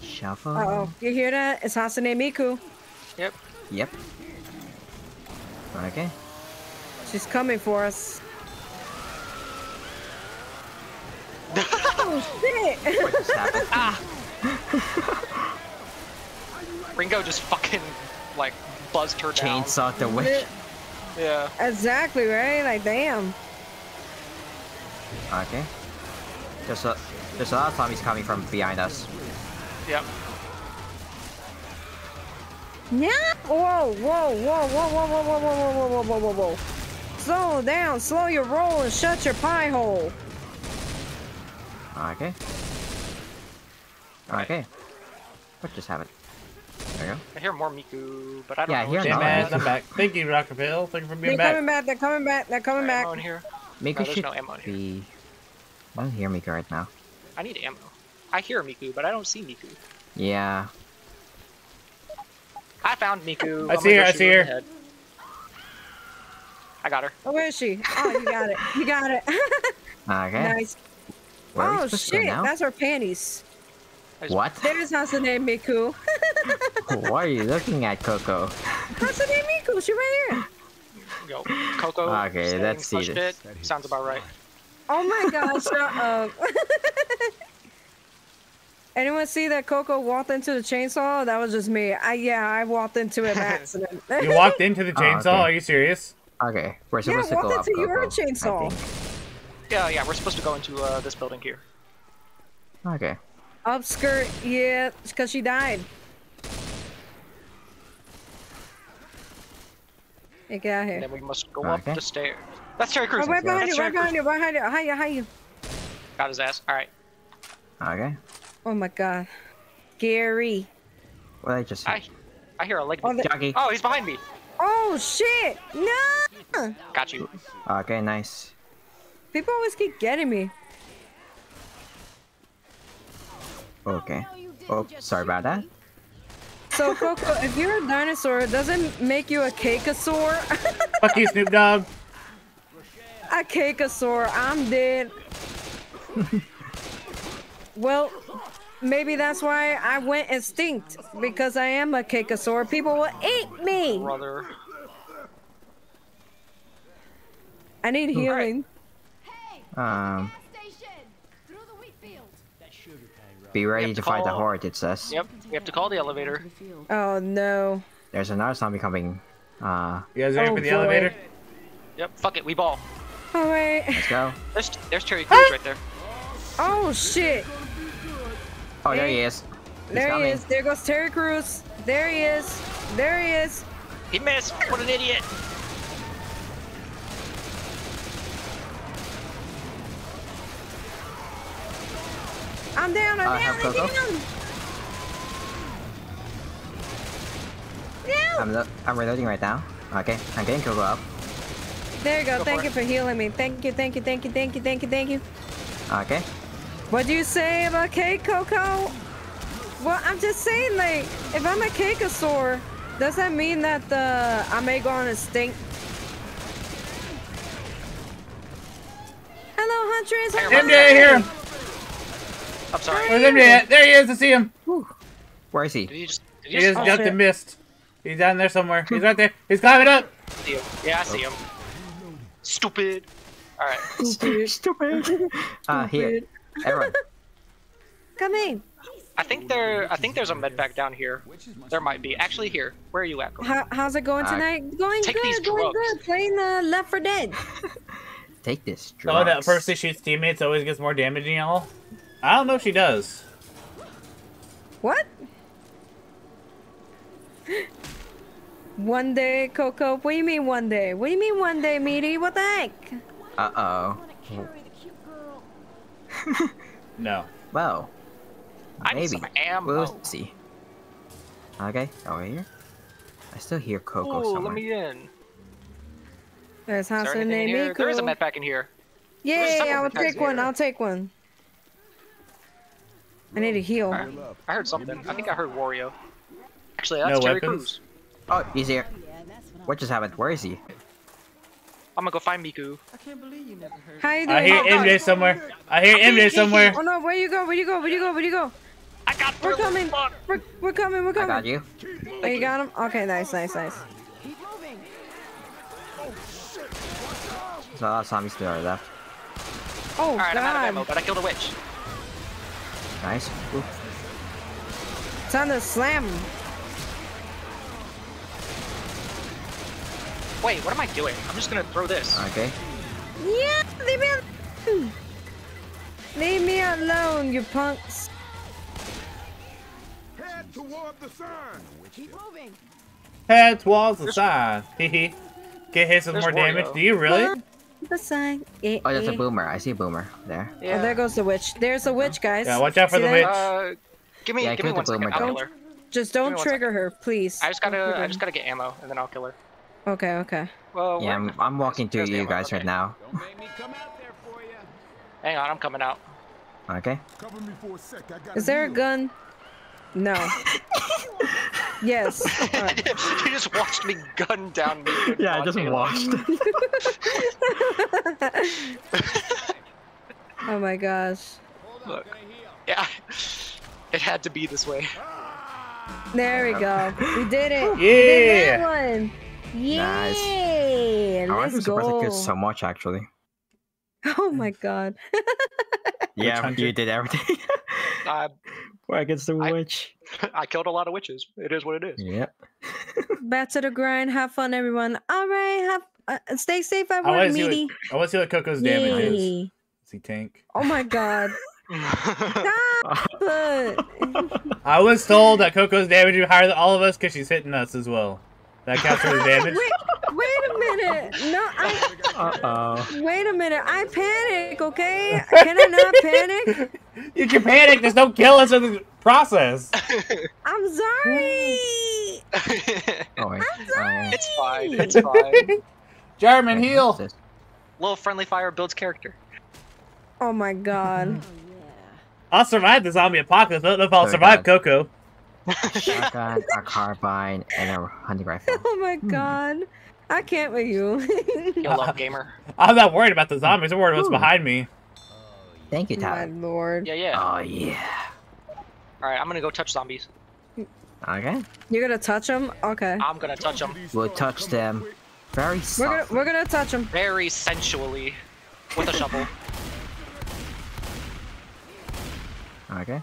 Shuffle. Uh oh, you hear that? It's Hatsune Miku. Yep. Yep. Okay. She's coming for us. oh shit! What? Ah. Ringo just fucking like buzzed her down. Chainsaw the witch. Yeah. exactly right. Like damn. Okay. There's a there's a lot of zombies coming from behind us. Yep. Yeah. Whoa, whoa, whoa, whoa, whoa, whoa, whoa, whoa, whoa, whoa, whoa, whoa, whoa. Slow down, slow your roll, and shut your pie hole. Okay. Okay. What just happened? There you go. I hear more Miku, but I don't Yeah, I know. hear what's Jam another in ass, there. I'm back. Thank you, Dr. Bill. Thank you for being They're being coming back. back. They're coming back. They're coming back. Ammo in here. Miku there's should no ammo in here. be. I don't hear Miku right now. I need ammo. I hear Miku, but I don't see Miku. Yeah. I found Miku. I I'm see her, I see in her. I got her. Oh, where is she? Oh, you got it. You got it. Okay. nice. Where are we oh supposed to go shit, that's her panties. I just- What? There's Hatsune Miku. what are you looking at, Koko? Hatsune Miku, she right here. Go. Koko. Okay, saying let's see this. Sounds about right. Oh my gosh, shut up. Anyone see that Koko walked into the chainsaw? That was just me. I yeah, I walked into it by accident. You walked into the Oh, chainsaw? okay. Are you serious? Okay, we're Yeah, supposed to go walk up, into your Koko, I chainsaw. Yeah, yeah. We're supposed to go into uh, this building here. Okay. Upskirt, yeah, because she died. Hey, get out And then we must go Okay. up the stairs. That's Terry Crews. Oh, right behind That's you, right behind you, behind you, behind you. Hi, you, hi, you. Got his ass. All right. Okay. Oh my god. Gary. What I just I I hear a leg. Oh, the- Jockey. Oh, he's behind me. Oh shit! No! Got you. Okay, nice. People always keep getting me. Okay. Oh, sorry about that. So Koko, if you're a dinosaur, does it make you a cakeosaur? Fuck you, Snoop Dogg. a cakeosaur. I'm dead. well, maybe that's why I went extinct because I am a cakeosaur. People will eat me. Brother. I need healing. Um, Station! Through the wheat field! be ready to to fight the call- horde. It says. Yep, we have to call the elevator. Oh no. There's another zombie coming. Uh, You guys ready Oh, for the boy. elevator? Yep, fuck it, we ball. All right. let's go. There's there's Terry Crews right there. Oh shit. Oh, there he is. He's There he is. There goes Terry Crews. There he is. There he is. He missed. What an idiot. I'm down. I'm Uh, down. I'm down. Down. I'm, lo- I'm reloading right now. Okay, I'm getting Koko up. There you go. Go thank for you for healing me. Thank you. Thank you. Thank you. Thank you. Thank you. Thank you. Okay. What do you say about cake, Koko? Well, I'm just saying, like, if I'm a cakeosaur, does that mean that uh, I may go on a stink? Hello, Huntress. Hey, Hello. MJ, I hear him. I'm sorry. Where's MJ at? There he is. I see him. Where is he? Did you just? Did He you just just Oh, jumped shit. and missed. He's down there somewhere. He's right there. He's climbing up. see? Yeah, I see him. Stupid. All right. Stupid. Stupid. Uh, here. Everyone. Come in. I think there. I think there's a med pack down here. There might be. Actually, here. Where are you at? How, how's it going Uh, tonight? going take these good. Going drugs. good. Playing uh, Left 4 Dead. Take this. Oh, that drugs. person who shoots teammates always gets more damage than y'all. I don't know if she does. What? one day, Koko. What do you mean one day? What do you mean one day, meaty? What the heck? Uh oh. Carry the cute girl. No. Well. I need Maybe. some ammo. We'll see. Okay, over here. I still hear Koko Ooh, somewhere. let me in. There's Is there Hasan anything in and here? There is a med pack in here. There's Yay! several I'll take one. here. I'll take one. I need a heal. Alright. I heard something. I think I heard Wario. Actually, that's No Terry weapons? Crews. Oh, he's here. What just happened? Where is he? I'm gonna go find Miku. I can't believe you never heard. How you doing? I hear Oh, MJ somewhere. I hear MJ somewhere. Oh no! Where you go? Where you go? Where you go? Where you go? I got We're coming. We're, we're coming. We're I coming. got you. Oh, you got him? Okay, nice, nice, nice. Keep moving! So a lot of zombies still are left. Oh Alright, I'm out of ammo, god! but I killed a witch. Nice. Ooh. Time to slam. Wait, what am I doing? I'm just gonna throw this. Okay. Yeah, leave me alone. Leave me alone, you punks. Head toward the sun. Keep moving! Head towards the side. Hee hee. Get hit with There's more damage. Wario. Do you really? The sign. Eh, Oh, there's a eh. boomer. I see a boomer there. Yeah. Oh, there goes the witch. There's a witch, guys. Yeah, watch out for See the that? witch. Uh, give me, Yeah, give me kill one the boomer, I'll don't- kill her. Just don't one trigger her, please. I just gotta, I just gotta get ammo, and then I'll kill her. Okay, okay. Well, Yeah, I'm, I'm walking to There's the you ammo, guys right now. Don't make me come out there for you. Hang on, I'm coming out. Okay. Cover me for a sec. I got Is there a gun? No. yes. Alright. you just watched me gun down Miku. in broad watched. oh my gosh. Look. Yeah. It had to be this way. Ah! There we go. We did it. We Yeah. did that one. Nice. I Let's was surprised I go. killed so much actually. Oh my god. Yeah, you did everything. I, We're against the I- witch. I killed a lot of witches. It is what it is. Yep. Back to the grind. Have fun, everyone. All right. Have uh, stay safe at I want work, to see meaty. what I want to see what Koko's damage is. Is he tank? Oh my god. Stop it. I was told that Koko's damage is higher than all of us because she's hitting us as well. That counts for the damage. Wait, wait a minute. No, I Uh oh. wait a minute. I panic, okay? Can I not panic? You can panic. Just don't kill us in the process. I'm sorry. Oh wait. sorry. it's fine. It's fine. Jarmen okay, heal. what's this? Little friendly fire builds character. Oh my god. Oh, yeah. I'll survive the zombie apocalypse. I don't know if I'll Sorry, survive guys. Koko. Shotgun, a carbine, and a hunting rifle. Oh my hmm. god. I can't with you. You love gamer. I'm not worried about the hmm. zombies. I'm worried about what's behind me. Thank you, my lord. Yeah, yeah. Oh yeah. All right, I'm gonna go touch zombies. Okay. You're gonna touch them? Okay. I'm gonna touch them We'll touch them very We're gonna we're gonna touch him. very sensually with a shovel. Okay.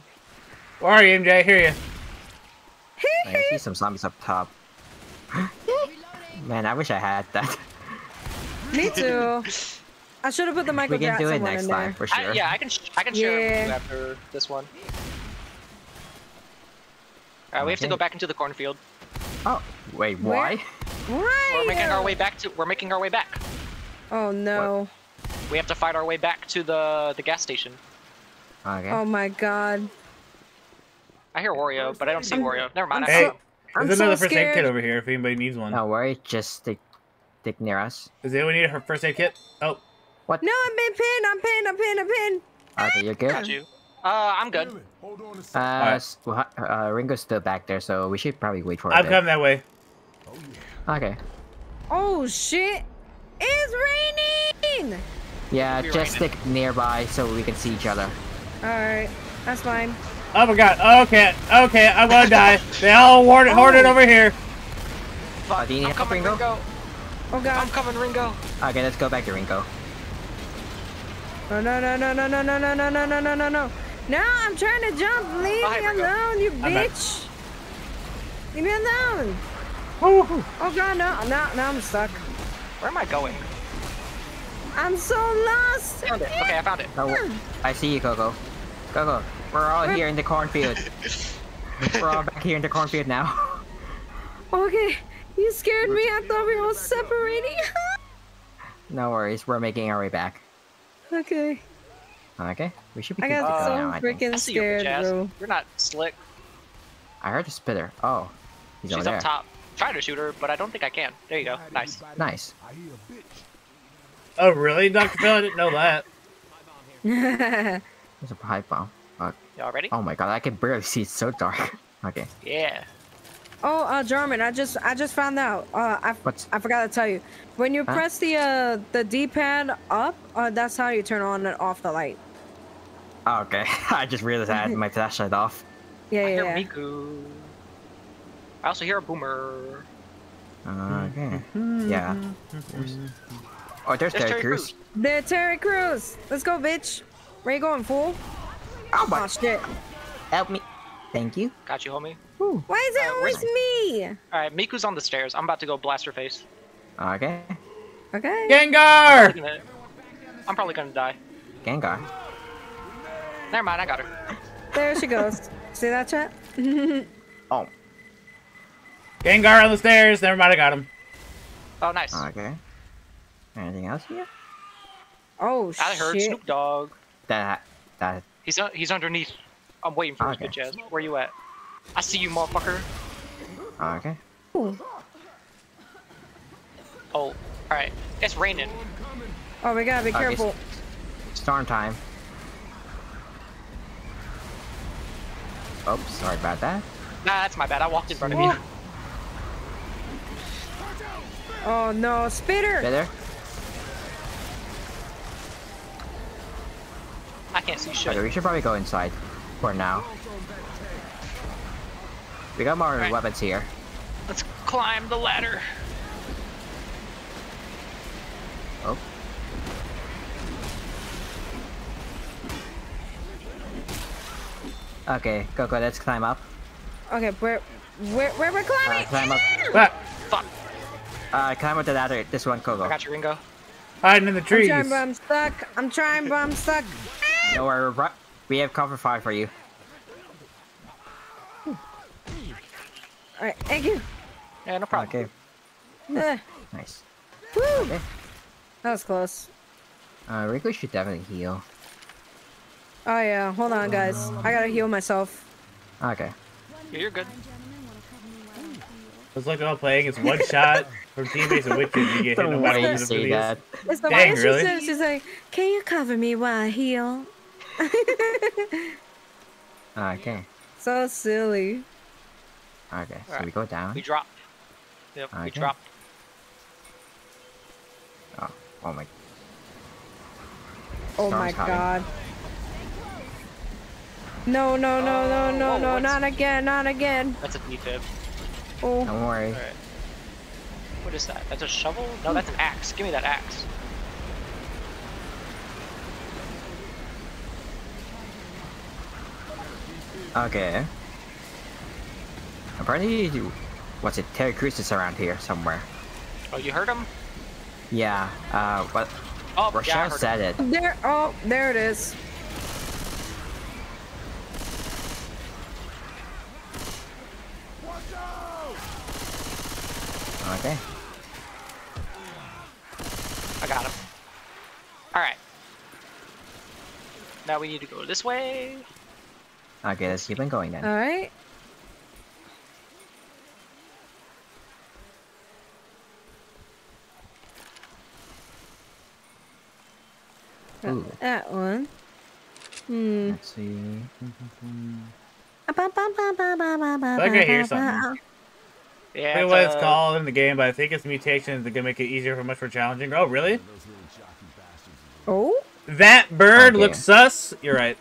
Where are you, MJ? I hear you. I see some zombies up top. Man, I wish I had that. Me too. I should have put the Michael we can do it next time for sure. I, yeah, I can sh- I can share it Yeah. after this one. All right, we have to go back into the cornfield. Oh, wait, Where? why? Why? We're making our way back to. We're making our way back. Oh no. We have to fight our way back to the the gas station. Okay. Oh my god. I hear Wario, but I don't see Wario. Never mind. Hey. I'm there's so another first aid kit over here if anybody needs one. Don't worry, just stick, stick near us. Does anyone need a first aid kit? Oh, What? No, I'm been pinned. I'm pinned. I'm pinned. I'm pinned. Okay, you're good. Got you. Uh, I'm good. Hold on a second. Uh, Alright. s- well, uh, Ringo's still back there, so we should probably wait for him. I'm it. coming that way. Okay. Oh shit! It's raining. Yeah, just raining. stick nearby so we can see each other. All right, that's fine. Oh my god. Okay, okay, I'm gonna die. They all hoarded, hoarded over here. Oh, do you need I'm coming, Ringo? Ringo. Oh I'm coming, Ringo. Okay, let's go back to Ringo. No no no no no no no no no no no no no no. No, I'm trying to jump. Leave Bye, me Ringo. alone, you bitch. Leave me alone. Woo. Oh god, no, no, no, I'm stuck. Where am I going? I'm so lost. Found it. Okay, I found it. Oh, I see you, Koko. Koko, we're all Where- here in the cornfield. we're all back here in the cornfield now. Okay, you scared me. I thought we were all separating. no worries, we're making our way back. okay. Okay, we should be I good to got go so now, I think. freaking I see your scared, bitch ass. bro. You're not slick. I heard a spitter. Oh, he's She's over there. up top. Trying to shoot her, but I don't think I can. There you go. Nice. Nice. I hear a bitch. Oh really, Dr. Phil? I didn't know that. There's a pipe bomb. Uh, Y'all ready? oh my god, I can barely see. It's so dark. Okay. Yeah. oh, uh, Jarmen, I just I just found out. Uh, I What's- I forgot to tell you. When you Huh? press the uh the D-pad up, uh, that's how you turn on and off the light. Oh, okay. I just realized I had my flashlight off. Yeah, I yeah, I hear yeah. Miku. I also hear a boomer. Okay. Yeah. Oh, there's There's Terry Terry Crews. Crews. There, Terry Crews. Let's go, bitch. Where you going, fool? Oh Oh my! shit. Help me. Thank you. Got you, homie. Why is it Uh, always me? All right, Miku's on the stairs. I'm about to go blast her face. Okay. Okay. Gengar! Probably gonna- I'm probably gonna die. Gengar. Never mind, I got her. There she goes. See that chat? Oh. Gengar on the stairs. Never mind, I got him. Oh, nice. Okay. Anything else here? Oh I heard. Snoop Dogg. That that He's uh, he's underneath. I'm waiting for Okay. his bitch ass. Where you at? I see you, motherfucker. okay. Ooh. Oh, all right. It's raining. Oh, we gotta be Okay, careful. Storm time. Oops, sorry about that. Nah, that's my bad. I walked in front of you. Oh no, spitter! Better? I can't see shit. Okay, we should probably go inside for now. We got more Alright. weapons here. Let's climb the ladder. Oh. Okay, Koko, let's climb up. Okay, where, where, where we're Uh, climbing? climb up. Ah, Fuck. Uh, climb up the ladder. This one, Koko. I got you, Ringo. hiding in the I'm trees. trying, but I'm stuck. I'm trying, but I'm stuck. No, we're we have cover fire for you. All right, thank you. Yeah, no problem. Okay, Uh, nice. woo. Okay. That was close. Uh, Rico should definitely heal. Oh yeah, hold on, guys. I gotta heal myself. Okay. Yeah, you're good. It's like while playing, it's one shot from teammates and witches. You get hit no matter way what you the say that. It's the Dang, way she really? says, she's like, can you cover me while I heal? Ah, okay. so silly. Okay. So Alright. we go down. We drop. Yep, we drop. Oh, oh my. Oh my coming. god. No, no, no, no, no, Oh, no, what's- not again, not again. That's a defib. Oh, Don't worry. Alright. What is that? That's a shovel? No, that's an axe. Give me that axe. Okay. Apparently, what's it? Terry Crews is around here somewhere. Oh, you heard him? Yeah. Uh, what? Oh, Rochelle yeah, I heard said it. there, oh, there it is. Okay. I got him. Alright. Now we need to go this way. Okay, let's keep on going then. Alright. That- one. Hmm. Let's see. I think I hear something. Yeah, I forget it's, what it's uh, called in the game, but I think it's mutations that can make it easier for much more challenging. Oh, really? Oh? That bird Okay. looks sus. You're right.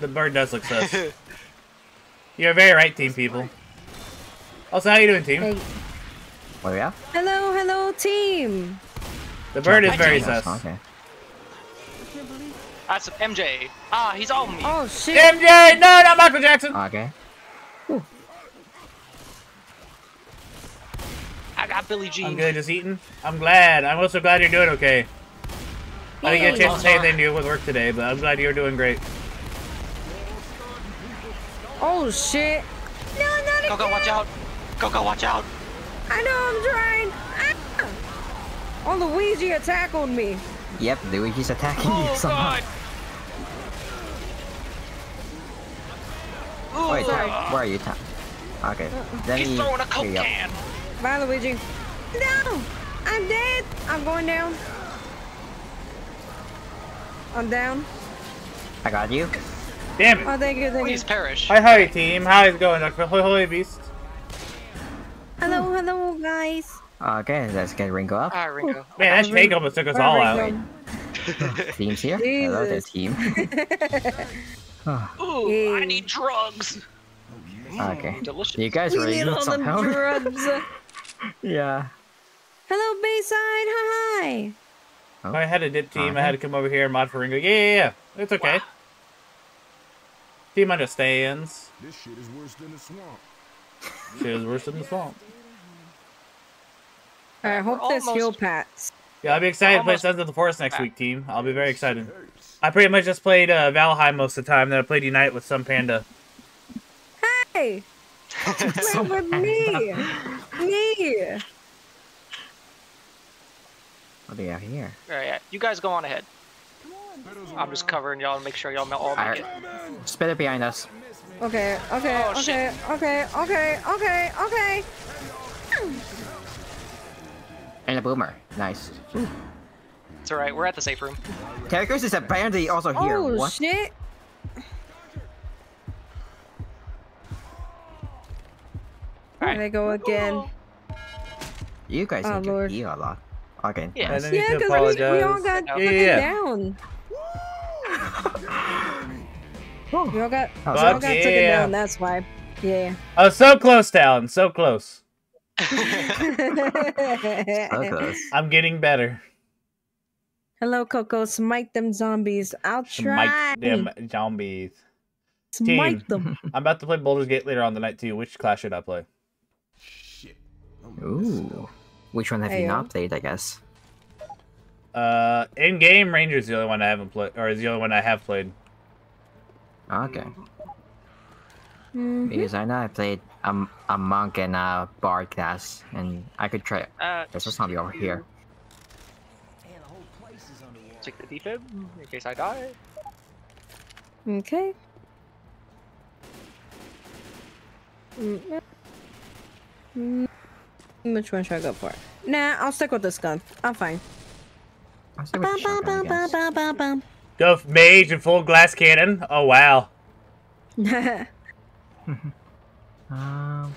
The bird does look sus. You're very right, team people. Also, how you doing, team? Hey. What do we have? Hello, hello, team. The bird is Hi, very team. sus. Okay. That's MJ. Ah, he's on me. Oh shit. MJ! No, not Michael Jackson! Okay. I got Billie Jean. I'm good, just eating. I'm glad. I'm also glad you're doing okay. I didn't get a chance to say Yeah. anything to you with work today, but I'm glad you're doing great. Oh shit. No, not again. Koko, watch out. Koko, watch out. I know I'm trying. Ah! Oh, Luigi tackled me. Yep, Luigi's attacking Oh, you somehow. God. Ooh, Wait, Sorry. Where are you, Tom? Okay. Let he's me. throwing a here coke go. can. Bye, Luigi. No! I'm dead! I'm going down. I'm down. I got you. Damn it! Oh, thank you, thank you. Please perish. Hi, hi, team. How's it going, Dr. Holy Holy Beast? Hello, hello, guys. Okay, let's get Ringo up. Ah, Ringo. Man, that shake almost took us all out. Team's here. Hello there, Jesus. team. Ooh, I need drugs. okay. Delicious. You guys We ready need all them drugs. yeah. hello, Bayside. Hi. If I had a dip team, I had to come over here and mod for Ringo. Yeah, yeah, yeah. It's okay. Wow. Team understands. This shit is worse than the swamp. Shit is worse than the swamp. I hope We're this heal almost- pats. Yeah, I'll be excited to play Almost Sons of the Forest next week, team. I'll be very excited. I pretty much just played uh, Valheim most of the time, then I played Unite with some panda. Hey, play with me. Me. What do you have here? Alright, yeah. You guys go on ahead. I'm just covering y'all and make sure y'all all make Alright. it. Spit it behind us. Okay, okay, Oh, okay, okay, okay, okay, okay. And a boomer. Nice. It's alright, we're at the safe room. Terry Crews is apparently also here. Oh what? shit. There they go again. You guys Oh, need to Lord. a lot. Okay. Yeah. nice. And then you Yeah, because we, we all got Yeah, fucking yeah. down. We all got, we all got taken down, that's why. Yeah. Oh, so close, Talon. So close. So close. I'm getting better. Hello, Koko. Smite them zombies. I'll try. Smite them zombies. Smite Team. them. I'm about to play Baldur's Gate later on the night, too. Which class should I play? Shit. Ooh. Which one have you not um, played, I guess? Uh, in game Ranger's is the only one I haven't played, or is the only one I have played. Okay. Mhm. Because I know I played a, a monk and a bard class, and I could try it. uh, There's a zombie over here. Check the defib in case I die. Okay. Mm, yeah. Mm, Which one should I go for? Nah, I'll stick with this gun. I'm fine. I'll stick with the shotgun, I. Go mage and full glass cannon. Oh wow. Um,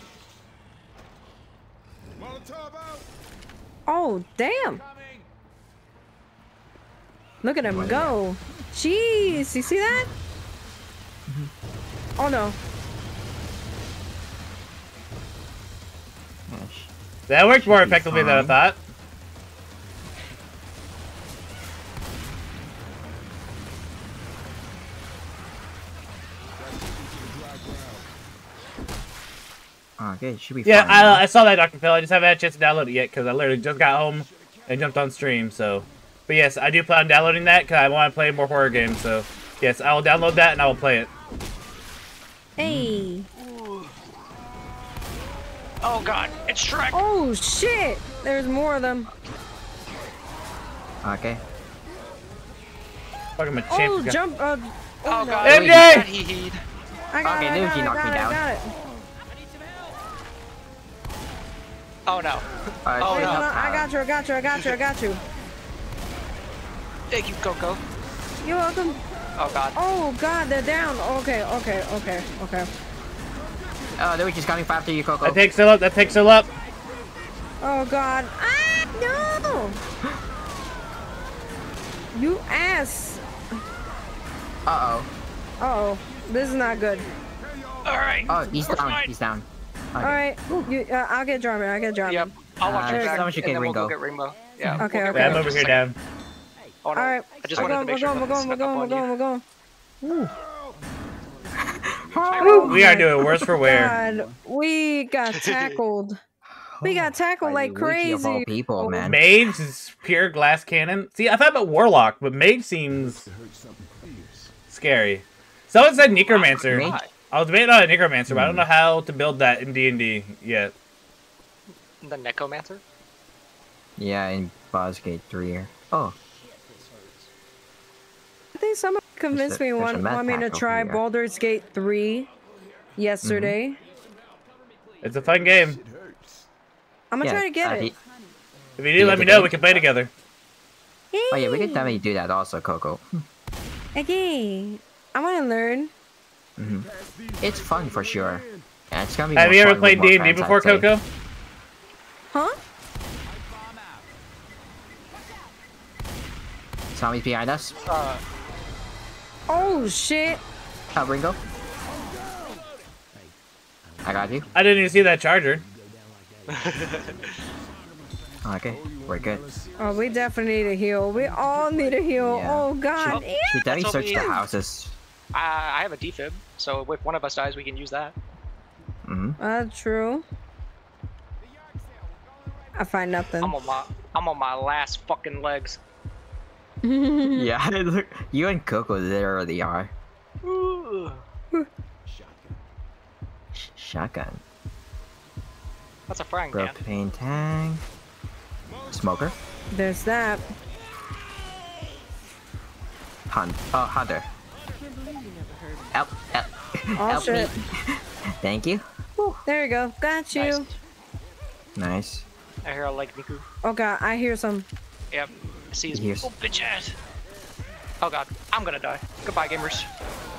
oh, damn. Look at him go. Jeez, you see that? Oh no. That worked more effectively than I thought. Oh, okay, should be Yeah, fine. I, now. I saw that, Dr. Phil. I just haven't had a chance to download it yet because I literally just got home and jumped on stream. So, but yes, I do plan on downloading that because I want to play more horror games. So, yes, I will download that and I will play it. Hey. Oh god, it's Shrek! Oh shit. There's more of them. Okay. Fucking my champ. Oh, jump. Uh, Oh no. god, MJ! look he. I got Okay, it, I got it, knocked me got it, down. got it. Oh no. Alright, Oh, Wait, no. I got you, I got you, I got you, I got you. Thank you, Koko. You're welcome. Oh god. Oh god, they're down. Okay, okay, okay, okay. Oh, Luigi's coming after you, Koko. That takes still up. That takes still up. Oh god. Ah, no! You ass. Uh-oh. Uh oh, this is not good. Alright. Oh, he's We're down. fine. He's down. Okay. All right, you, uh, I'll get Jarmen. I'll get Jarmen. Yep. I'll watch Uh, your back, someone should and get then we'll go Ringo. get Rainbow. Yeah. Okay, we'll okay. Yeah, I'm Rainbow over here a down. Oh, All no. right, I just we're wanted to going, we're make sure going, we're nothing going, we're going, we're going, we're going. We are my doing worse for wear. We got tackled. We got tackled like Luigi of all crazy. people, man. Mage is pure glass cannon. See, I thought about Warlock, but Mage seems scary. Someone said Necromancer. Mage? I was debating on a Necromancer, but I don't Hmm. know how to build that in D&D yet. The Necromancer? Yeah, in Baldur's Gate 3 here. Oh, I think someone convinced a- me there's a one want me to try here. Baldur's Gate 3 yesterday. It's a fun game. I'm gonna yeah. try to get uh, it. he- If you do, let me know. game. We can play together. Oh yeah, we can definitely do that also, Koko. Okay, I want to learn. Hmm It's fun for sure. Yeah, it's gonna be Have you ever played D&D friends, I'd before, say. Koko? Huh? Zombies behind us. Uh, Oh shit! Oh, Ringo. I got you. I didn't even see that charger. Okay, we're good. Oh, we definitely need a heal. We all need a heal. Yeah. Oh god. Should- Yeah. We definitely search the houses. I, I have a defib, so if one of us dies, we can use that. Mm hmm That's true. I find nothing. I'm on my I'm on my last fucking legs. Yeah, look, you and Koko literally are. Ooh. Sh- Shotgun. That's a frying pan. Propane tank. Smoker. There's that. Hunt. Oh, Hunter. Help, help, Oh help me. Thank you. There you go. Got you. Nice. Nice. I hear a like Niku. Oh god, I hear some. Yep. See his Yes. Oh, bitch ass. Oh god, I'm gonna die. Goodbye, gamers.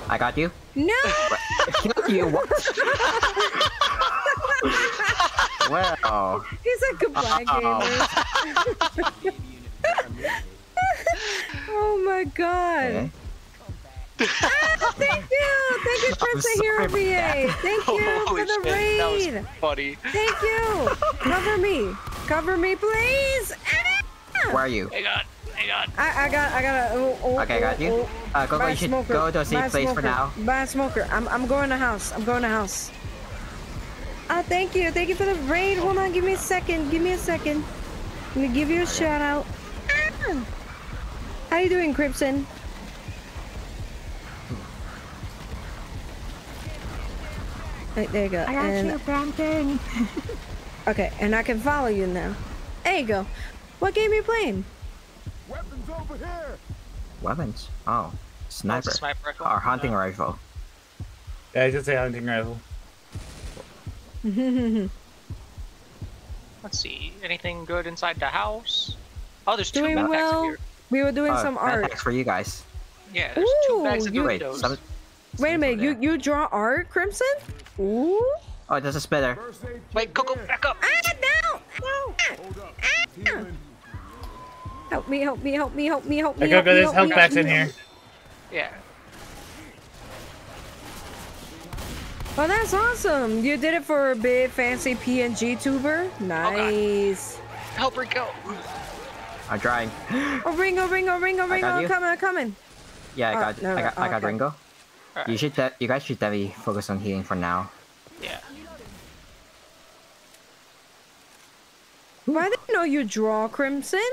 I got you. No! Kill you. What? well. He said goodbye, Uh-oh. gamers. oh my god. Okay. Ah, thank you! Thank you, Chris the sorry Hero about VA! Thank you Holy for the shit, that was raid! funny. Thank you! Cover me! Cover me, please! Ah! Where are you? Hang on, hang on. I, I got I got a oh, oh, Okay, I got oh, you. oh. Uh, Koko, Buy you should smoker. go to a safe place smoker. for now. Buy a smoker. I'm I'm going to house. I'm going to house. Ah, thank you. Thank you for the raid. Hold on, give me a second. Give me a second. Let me give you a shout out. Ah. How you doing, Crimson? Right, there you go. I got and, Brampton. Okay, and I can follow you now. There you go. What game are you playing? Weapons over here. Weapons. Oh, sniper. sniper rifle. Or hunting rifle. Yeah, I should say hunting rifle. Let's see. Anything good inside the house? Oh, there's two Doing med well. here. We were doing Oh, some art. for you guys. Yeah, there's two bags of you- Wait, Doritos. Some, Wait a minute, you you draw art, Crimson? Ooh. oh, there's a spitter. Wait, kit Koko, back up! Ah, no! No! Hold up. Ah! Healing. Help me, help me, help me, help me, help me. Hey, help Koko, me, there's help health me, packs help in me. here. Yeah. Oh, that's awesome. You did it for a big fancy PNG tuber. Nice. Help Rico! I'm trying. Oh, Ringo, Ringo, Ringo, Ringo, got I'm you. coming, I'm coming. Yeah, I Oh, got, no, I no, got, I got okay. Ringo. Alright. You should, you guys should definitely focus on healing for now. Yeah. Why didn't know you draw, Crimson?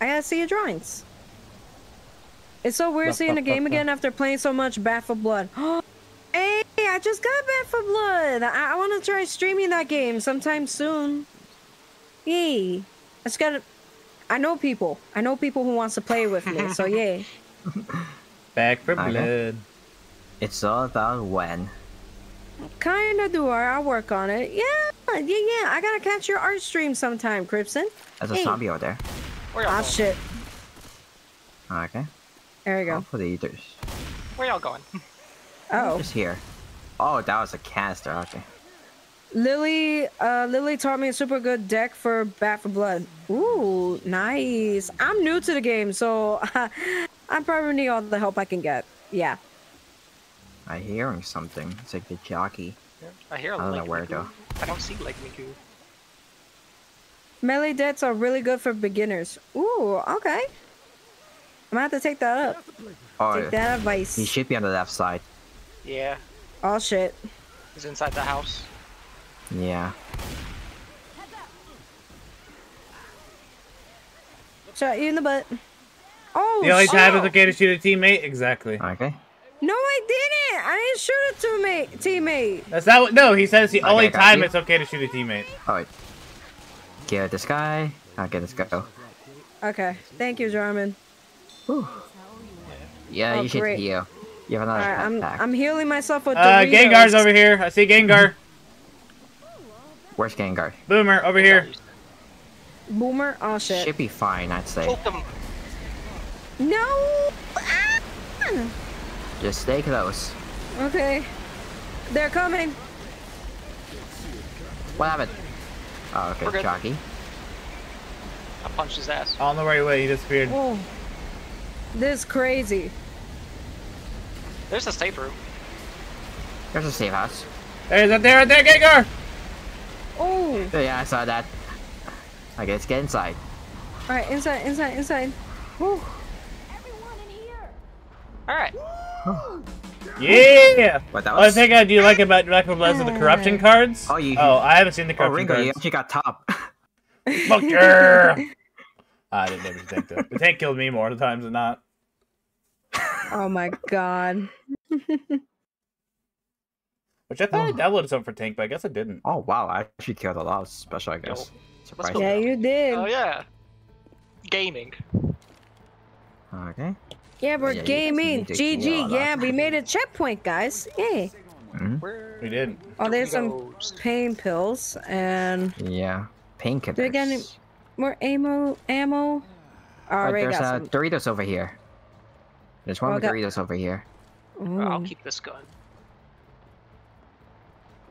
I gotta see your drawings. It's so weird seeing the game again after playing so much Back 4 Blood. hey, I just got Back 4 Blood. I, I want to try streaming that game sometime soon. Yay. I just gotta... I know people. I know people who wants to play with me, so yay. Back for blood. It's all about when. Kinda do I. I'll work on it. Yeah, yeah, yeah. I gotta catch your art stream sometime, Crimson. There's a Hey. zombie over there. Where y'all Ah, going? shit. Okay. There we go. For the eaters. Where y'all going? Oh. Just here. Oh, that was a canister. Okay. Lily, uh, Lily taught me a super good deck for Back 4 Blood. Ooh, nice. I'm new to the game, so I probably need all the help I can get. Yeah. I'm hearing something. It's like the jockey. I hear a I don't know where Miku. though. I don't see Lake Miku. Melee decks are really good for beginners. Ooh, okay. I'm gonna have to take that up. Oh, Take that advice. he should be on the left side. Yeah, Oh shit. he's inside the house. Yeah. Shot you in the butt. Oh, The only shit. time it's okay to shoot a teammate? Exactly. Okay. No, I didn't. I didn't shoot a teammate. Teammate. That's not what. No, he says the Okay, only time you. it's okay to shoot a teammate. Alright. Get this guy. Okay, let's go. Okay. Thank you, Jarmen. Yeah, Oh, you should great. heal. You have another Alright, I'm. I'm healing myself with Uh, Doritos. Gengar's over here. I see Gengar. Where's Gengar? Boomer over here. Boomer. Oh shit. Should be fine, I'd say. No. Ah! Just stay close. Okay. They're coming. What happened? Oh, okay, good. jockey. I punched his ass. On the right way, he disappeared. Oh. This crazy. There's a safe room. There's a safe house. There's a there, there, Gengar. Oh. oh. Yeah, I saw that. Okay, let's get inside. All right. Inside. Inside. Inside. Woo! Everyone in here. All right. Yeah. What that Oh, I was? think I do like about Back 4 Bloods are the corruption cards. Oh, you- Oh, I haven't seen the Oh, corruption Ringo, you actually got top. Fuck yeah. I didn't notice the tank though. The tank killed me more times than not. Oh my god. Which I thought hmm. I downloaded something for tank, but I guess I didn't. oh wow, I actually killed a lot of special, I guess. Surprising. Yeah, you did. Oh yeah. Gaming. Okay. Yeah, we're Yeah, gaming. need to heal GG. Yeah, we made a checkpoint, guys. Yay. hmm We did. Oh, there's some pain pills and Yeah. Painkillers. Do I get any- more ammo. Ammo. Oh, Alright, there's got uh, some. Doritos over here. There's one Oh, with got- Doritos over here. I'll keep this gun.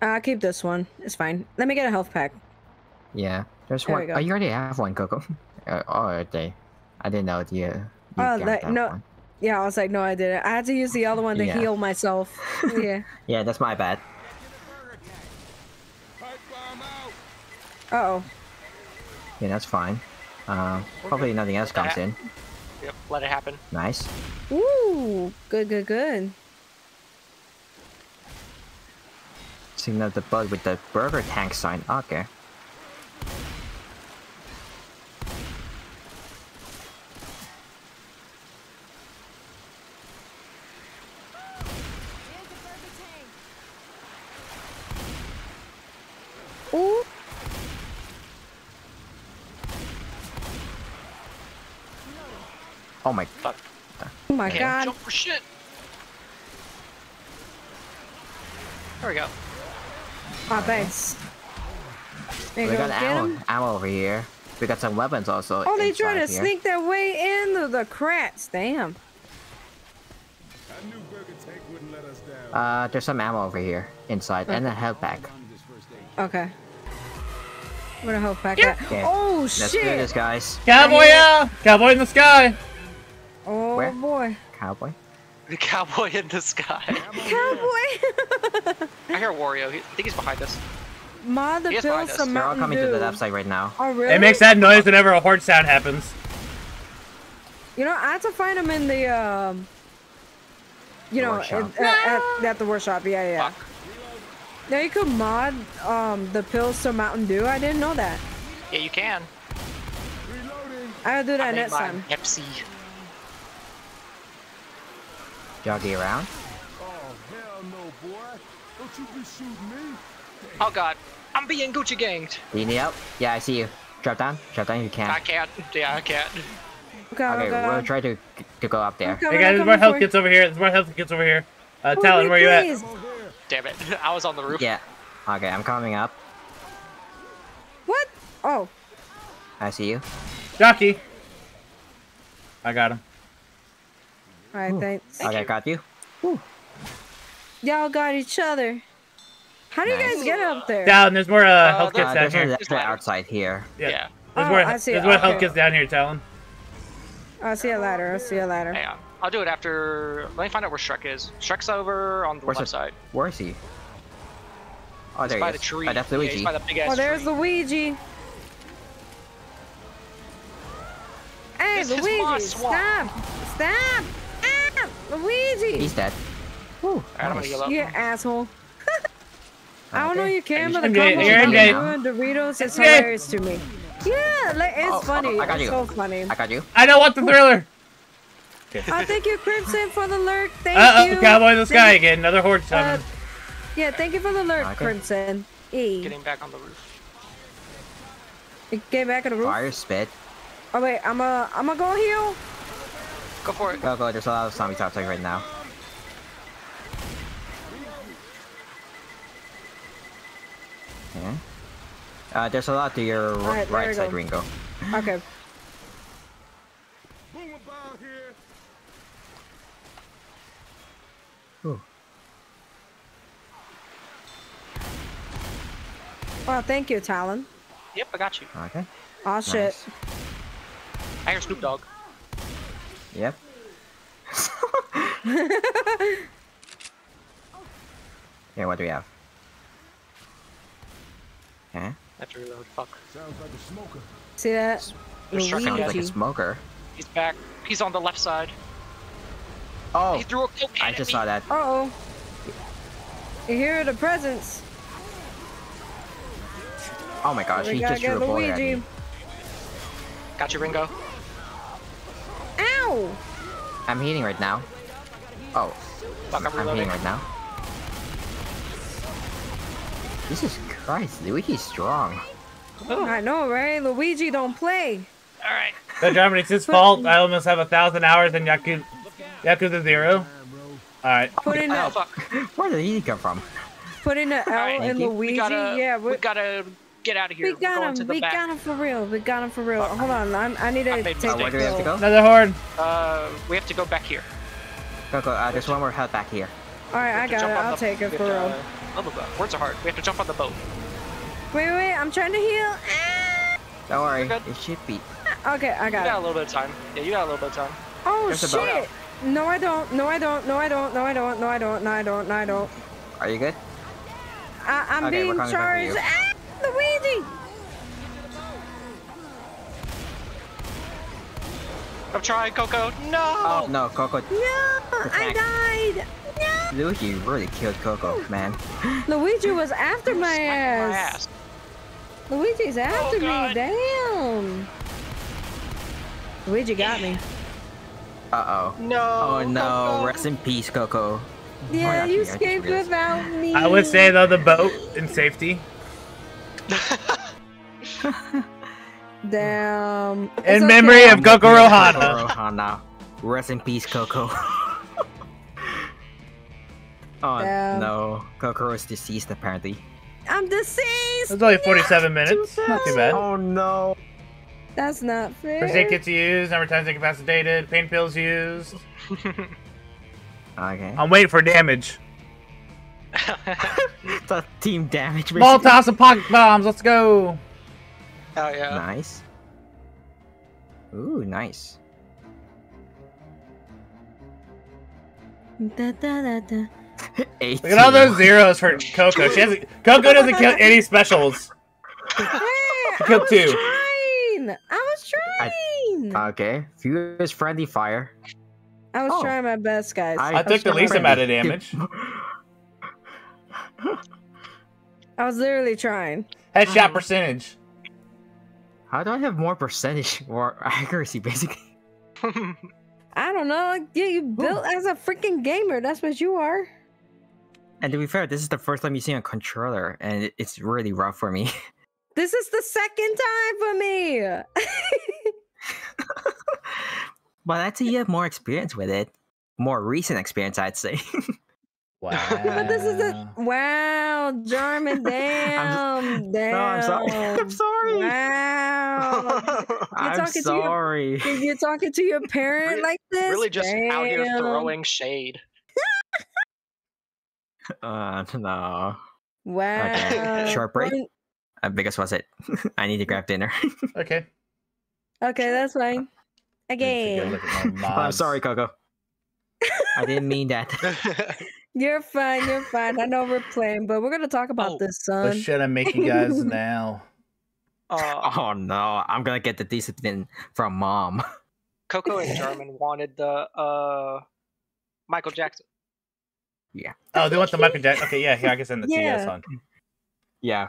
I'll keep this one. It's fine. Let me get a health pack. Yeah. There's There one. go. Oh, you already have one, Koko. uh, oh, they. I didn't know you. you Oh, got that- that no. one. Yeah, I was like, no, I didn't. I had to use the other one to Yeah. heal myself. yeah. Yeah, that's my bad. Pipe bomb out. Uh oh. Yeah, that's fine. Uh, hopefully nothing else comes in. Yep. Let it happen. Nice. Ooh. Good, good, good. Signal the bug with the burger tank sign. Okay. My Okay. god. Jump for shit. There we go. Ah, thanks. There we go. got ammo, him. ammo over here. We got some weapons also. Oh, they trying to here. sneak their way into the cracks. Damn. I knew Burger Tank wouldn't let us down. Uh, there's some ammo over here inside and a health pack. Okay. Where the hell pack at? Okay. Oh Let's do this, guys. Cowboy, yeah! Cowboy in the sky! Where? boy. Cowboy. The cowboy in the sky. Cowboy! I hear Wario. He, I think he's behind us. Ma, the He is pills behind us. some They're all coming Dew. to the left side right now. Oh really? It makes that noise whenever a horde sound happens. You know, I had to find him in the um. You know, at, at, at, at the workshop. Yeah, yeah. Fuck. Now you could mod um the pills to Mountain Dew. I didn't know that. Yeah, you can. Reloading. I gotta do that made next time. Pepsi. Joggy around. Oh, hell no, boy. Don't you be shooting me. Oh god. I'm being Gucci ganged. Do you need help? Yeah, I see you. Drop down. Drop down if you can't. I can't. Yeah, I can't. Okay, Okay, okay. we'll try to to go up there. Coming, Hey guys, there's more health for kits over here. There's more health kits over here. Uh, Hold Talon, me, where you at? please. I'm over here. Damn it. I was on the roof. Yeah. Okay, I'm coming up. What? Oh, I see you. Jockey. I got him. Alright, thanks. okay, got you. Y'all got each other. How do you guys get up there? Down, there's more uh, health kits Uh, down here. ladder ladder. outside here. Yeah. Yeah. There's Oh, more, I see. there's more health Okay. kits down here, Talon. I see a ladder. I see a ladder. Hang on. I'll do it after. Let me find out where Shrek is. Shrek's over on the Where's left it? side. Where is he? Oh, He's there by he the is. tree. Oh, that's Yeah, Luigi. he's by the big ass Oh, there's tree. Luigi. Hey, This Luigi, stop! Stop! Luigi! He's dead. Whew, Alright, I'm gonna nice. You asshole. I don't know you can, but the MJ, combo you're between MJ. you and Doritos is MJ. hilarious to me. Yeah, like it's Oh, oh, funny. I got it's you. so funny. I got you. I don't want the thriller. Oh, thank you, Crimson, for the lurk. Thank Uh you. oh, Cowboy in the sky Thank- again. Another horde Uh, coming. yeah, thank you for the lurk, Okay. Crimson. E. Getting back on the roof. Get back in the roof. Fire spit. Oh wait, I'm a, I'm gonna go heal. Go for it. Go, go. There's a lot of zombies outside right now. Yeah. Uh, there's a lot to your r- Alright, there right side, go. Ringo. Okay. Boom about here. Oh, thank you, Talon. Yep, I got you. Okay. Oh shit. Nice. I hear Snoop Dogg. Yep. Here, what do we have? Okay. I have to reload. Fuck. Sounds like a smoker. See that? There's Shrek Sounds like a smoker. He's back. He's on the left side. Oh, He threw a coke can I at just me. saw that. Uh oh. You hear the presence? Oh my gosh, we he gotta just threw a bullet at me. Got you, Ringo. Ow! I'm healing right now. Oh, Fuck, I'm I'm reloading. healing right now. Jesus Christ, Luigi's strong. Oh. I know, right? Luigi don't play. Alright. The Germany's his fault. I almost have a thousand hours in Yakuza, Yakuza Zero. Alright. Putting Oh, the fuck. Where did he come from? putting the L Alright, in. Luigi. We gotta, yeah, we we, gotta get out of here. we We're got him. to the We back. got him for real. We got him for real. Hold on, I'm, I need to made take Uh, mistakes. where do we have to go? Another horde. Uh, we have to go back here. Go, go. Uh, there's one more health back here. All right, I We have to got it. I'll the- take it for have real. to- Blah, blah, blah. Words are hard. We have to jump on the boat. Wait, wait, I'm trying to heal. Ah! Don't worry, it should be. Okay, I got it. You got got a little bit of time. Yeah, you got a little bit of time. Oh There's shit! No, I don't. No, I don't. No, I don't. No, I don't. No, I don't. No, I don't. No, I don't. Are you good? I, I'm Okay, being coming back for charged. You. Luigi! I'm trying, Koko. No! Oh no, Koko. No, I died. No. Luigi really killed Koko, man. Luigi was after my Smacked ass. my ass. Luigi's after me. God. Damn. Luigi got me. Uh oh. No. Oh no, Koko. rest in peace, Koko. Yeah, actually, you escaped without me. I would say though the boat in safety. Damn. It's In okay. memory of Koko Rohana. Koko Rohana. Rest in peace, Koko. oh Damn. no, Koko is deceased apparently. I'm deceased. It's only 47 minutes. Not too bad. Oh no. That's not fair. First aid kits used, number of times incapacitated, pain pills used. Okay. I'm waiting for damage. the team damage. basically. Molotovs and pocket bombs, let's go! Hell yeah. Nice. Ooh, nice. Da, da, da, da. Look at all those zeros for Koko. She hasn't, Koko doesn't kill any specials. Hey, I killed was two. trying. I was trying. I, Okay. Furious friendly fire. I was oh. trying my best, guys. I took the least amount of damage. I was literally trying. Headshot um, percentage. How do I have more percentage or accuracy, basically? I don't know. Yeah, you built as a freaking gamer. That's what you are. And to be fair, this is the first time using a controller, and it's really rough for me. This is the second time for me. but I'd say you have more experience with it. More recent experience, I'd say. Wow. But this is a wow, Jarmen. Damn, damn. no, I'm sorry. I'm sorry. Wow. I'm talking to your- sorry. You're talking to your parent Really- like this? really just out here Damn. throwing shade. Uh, no. Wow. Short break? One- Uh, because was it? I need to grab dinner. Okay. Okay, that's fine. Let's take a Again, look at my I'm sorry, Koko. I didn't mean that. You're fine. You're fine. I know we're playing, but we're gonna talk about Oh, this, What son. should I make you guys now? uh, oh no, I'm gonna get the discipline from mom. Koko and Jarmen wanted the uh, Michael Jackson. Yeah. Oh, they want the Michael Jackson. Okay, yeah, here I can send it to you guys Yeah. on. Yeah,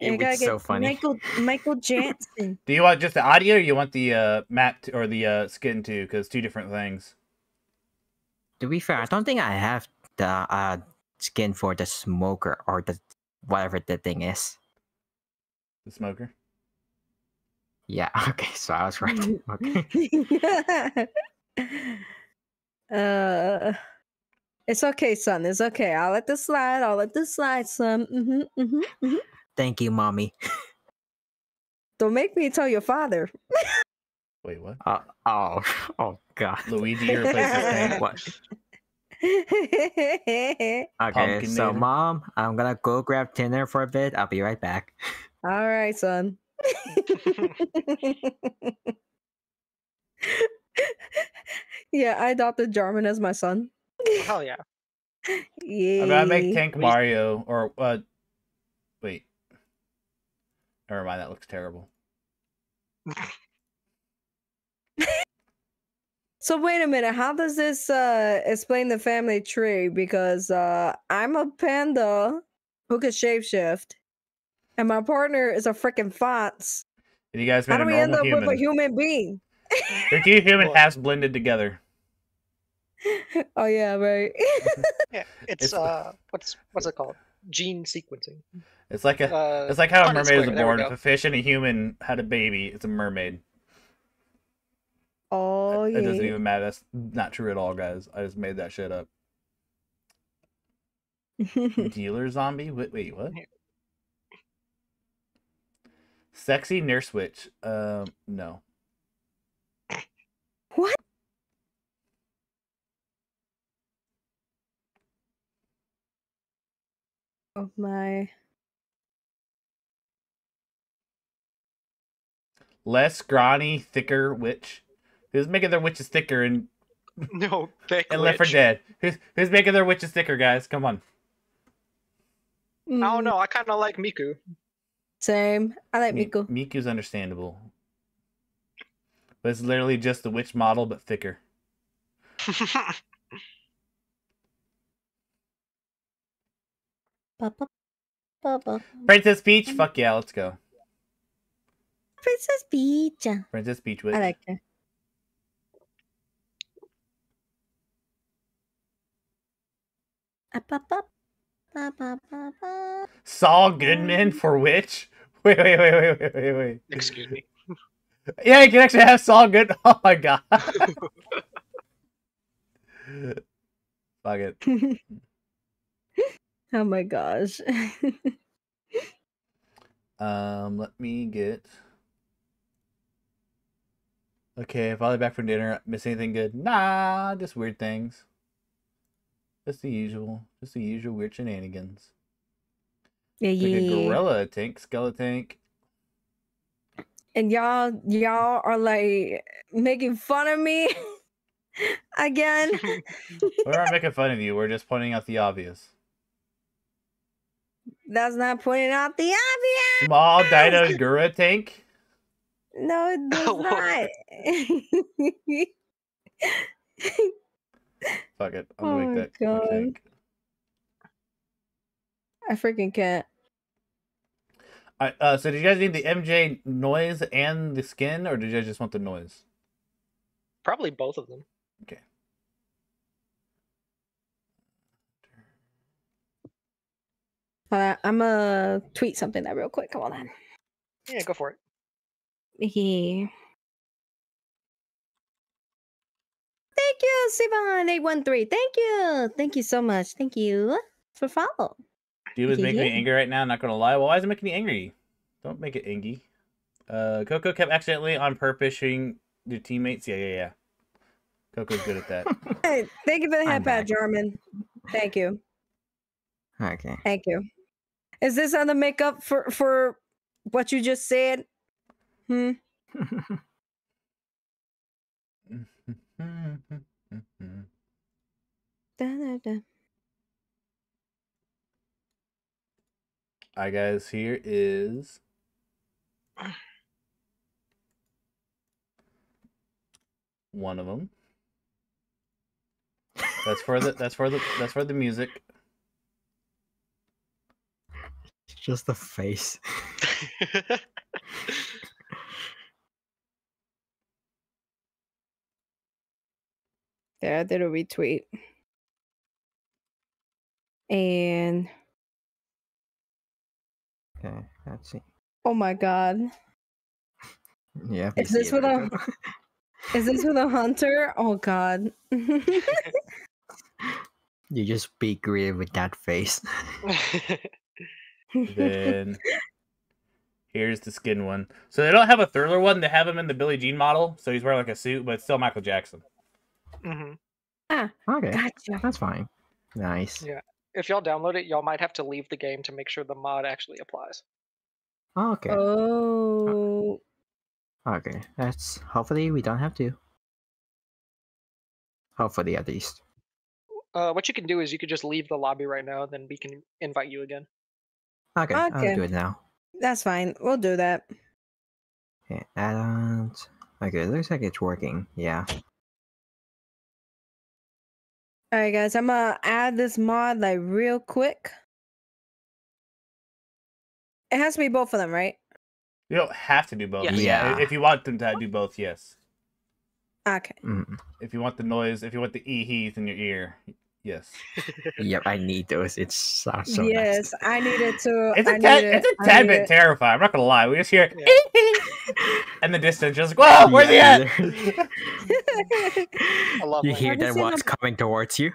it was so funny. Michael Michael Jackson. Do you want just the audio or you want the uh, map t- or the uh, skin too? Because two different things. To be fair, I don't think I have the uh, skin for the smoker or the whatever the thing is. The smoker. Yeah, okay, so I was right. Okay. uh, it's okay, son. It's okay. I'll let this slide. I'll let this slide, son. hmm hmm hmm Thank you, mommy. Don't make me tell your father. Wait, what? Uh, oh, oh god. Luigi replaces Tank. What? Okay, so Pumpkinator. mom, I'm gonna go grab dinner for a bit. I'll be right back. All right, son. yeah, I adopted Jarmen as my son. Hell yeah. Yeah. I'm gonna make Tank We- Mario or uh, wait. Never mind. That looks terrible. So wait a minute, how does this uh explain the family tree? Because uh I'm a panda who can shapeshift, and my partner is a freaking fox. And you guys How made do we end up human. with a human being? They're two human halves blended together. oh yeah, right. Yeah, it's, It's- uh, what's what's it called? Gene sequencing. It's like a. Uh, It's like how a Punnett mermaid is born. If a fish and a human had a baby, it's a mermaid. Oh It doesn't even matter. That's not true at all, guys. I just made that shit up. Dealer zombie? Wait, wait, what? Sexy nurse witch. Um, no. what? Oh my. Less scrawny, thicker witch. Who's making their witches thicker and No, thick in Left 4 witch. Dead? Who's who's making their witches thicker, guys? Come on. I don't Mm, know. I kind of like Miku. Same. I like Mi- Miku. Miku's understandable. But it's literally just the witch model, but thicker. Papa. Papa. Princess Peach? Fuck yeah, let's go. Princess Peach. I Princess Peach witch. like her. Saul Goodman for which? Wait, wait, wait, wait, wait, wait, wait. Excuse me. Yeah, you can actually have Saul Good. Oh my god. Fuck it. oh my gosh. Um, let me get. Okay, finally back from dinner. Miss anything good? Nah, just weird things. Just the usual. Just the usual weird shenanigans. Yeah, Like a yeah. gorilla tank, skeleton. And y'all, y'all are like making fun of me again. We're not making fun of you. We're just pointing out the obvious. That's not pointing out the obvious. Small dino gorilla tank. No, it does not. Fuck it. I'm gonna Oh, make that God. tank. I freaking can't. I, uh, so did you guys need the MJ noise and the skin, or did you guys just want the noise? Probably both of them. Okay. Uh, I'm gonna tweet something that real quick. Come on. Yeah, go for it. Yeah. Thank you, Sivan813. Thank you. Thank you so much. Thank you for follow. Dude is making me angry right now. Not gonna lie. Well, why is it making me angry? Don't make it angry. Uh, Koko kept accidentally on purpose shooting your teammates. Yeah, yeah, yeah. Koko's good at that. Hey, thank you for the I'm head pat, back. Jarmen. Thank you. Okay. Thank you. Is this on the makeup for for what you just said? Hmm. Mm-hmm. Da, da, da. Alright, guys. Here is. One of them. That's for the. That's for the. That's for the music. Just the face. There, I did a retweet. And Okay, let's see. oh my god. Yeah. Is this see it what right I'm- now. Is this with a hunter? Oh god. You just be greeted with that face. Then here's the skin one. So they don't have a thriller one. They have him in the Billie Jean model, so he's wearing like a suit, but it's still Michael Jackson. Hmm Okay, gotcha. that's fine. Nice. Yeah. If y'all download it, y'all might have to leave the game to make sure the mod actually applies. Okay. Oh Okay. That's hopefully we don't have to. Hopefully at least. Uh, what you can do is you could just leave the lobby right now, then we can invite you again. Okay, Okay. I'll do it now. that's fine. We'll do that. Okay, add-ons. Okay, it looks like it's working. Yeah. Alright guys, I'm gonna add this mod like real quick. It has to be both of them, right? You don't have to do both. Yes. Yeah. If you want them to do both, yes. Okay. Mm. If you want the noise, if you want the e heath in your ear, yes. Yep, I need those. It sounds so yes, nice. I needed to. It's I a tad, needed- it's a tad needed- bit terrifying. I'm not gonna lie. We just hear Yeah. in the distance, just like, whoa, where's Yeah, he at? You hear that what's the- coming towards you?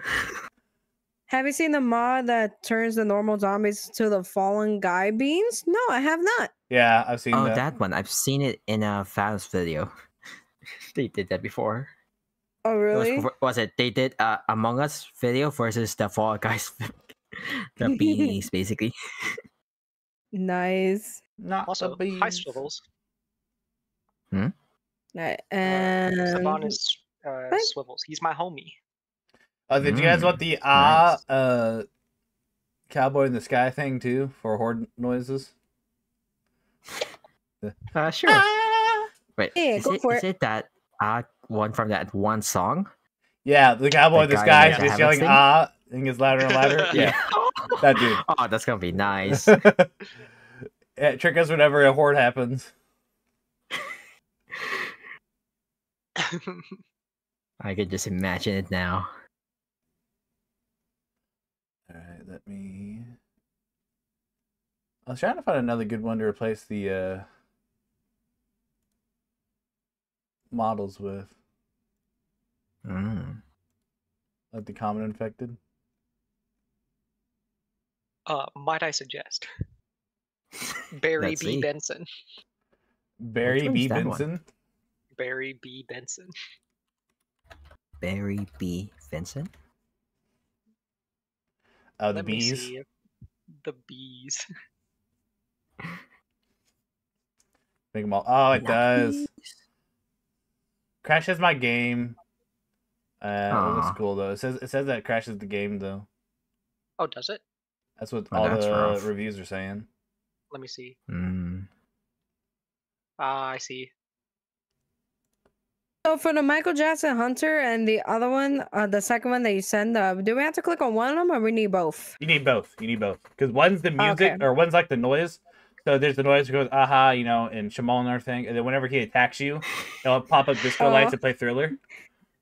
Have you seen the mod that turns the normal zombies to the fallen guy beams? No, I have not. yeah, I've seen Oh, that. that one. I've seen it in a Faust video. they did that before. Oh, It was, really? was it? They did uh, Among Us video versus the Fall Guys. the beanies, basically. Nice. Not Also, the hi bees. swivels. Right. Uh, And Savon is uh, Hi. swivels. He's my homie. Oh, did you guys Mm, want the ah nice. uh cowboy in the sky thing too for horde noises? Uh, sure. Ah! Wait, Yeah, is, go it, for is it that uh, one from that one song? Yeah, the cowboy in the sky in is just yelling thing? ah, and gets louder and louder. yeah, that dude. Oh, that's gonna be nice. yeah, trick us whenever a horde happens. I can just imagine it now. All right, let me. I was trying to find another good one to replace the uh, models with, Mm. like the common infected. uh, might I suggest? Barry B. see. Benson. Barry B. Benson. one? Benson. Barry B. Benson. Barry B. Benson? Oh, the Let me bees. see. The bees. Make them all. Oh, it does. Lapis. Crashes my game. Uh, well, Aw. that's cool though. It says it says that it crashes the game though. Oh, does it? That's what Oh, all that's the rough. reviews are saying. Let me see. Mm. Ah, I see. So for the Michael Jackson Hunter and the other one, uh, the second one that you send, uh, do we have to click on one of them or we need both? You need both. You need both because one's the music Okay. or one's like the noise. So there's the noise that goes aha, you know, and Shamal and everything, and then whenever he attacks you, it'll pop up disco Aw. lights and play Thriller.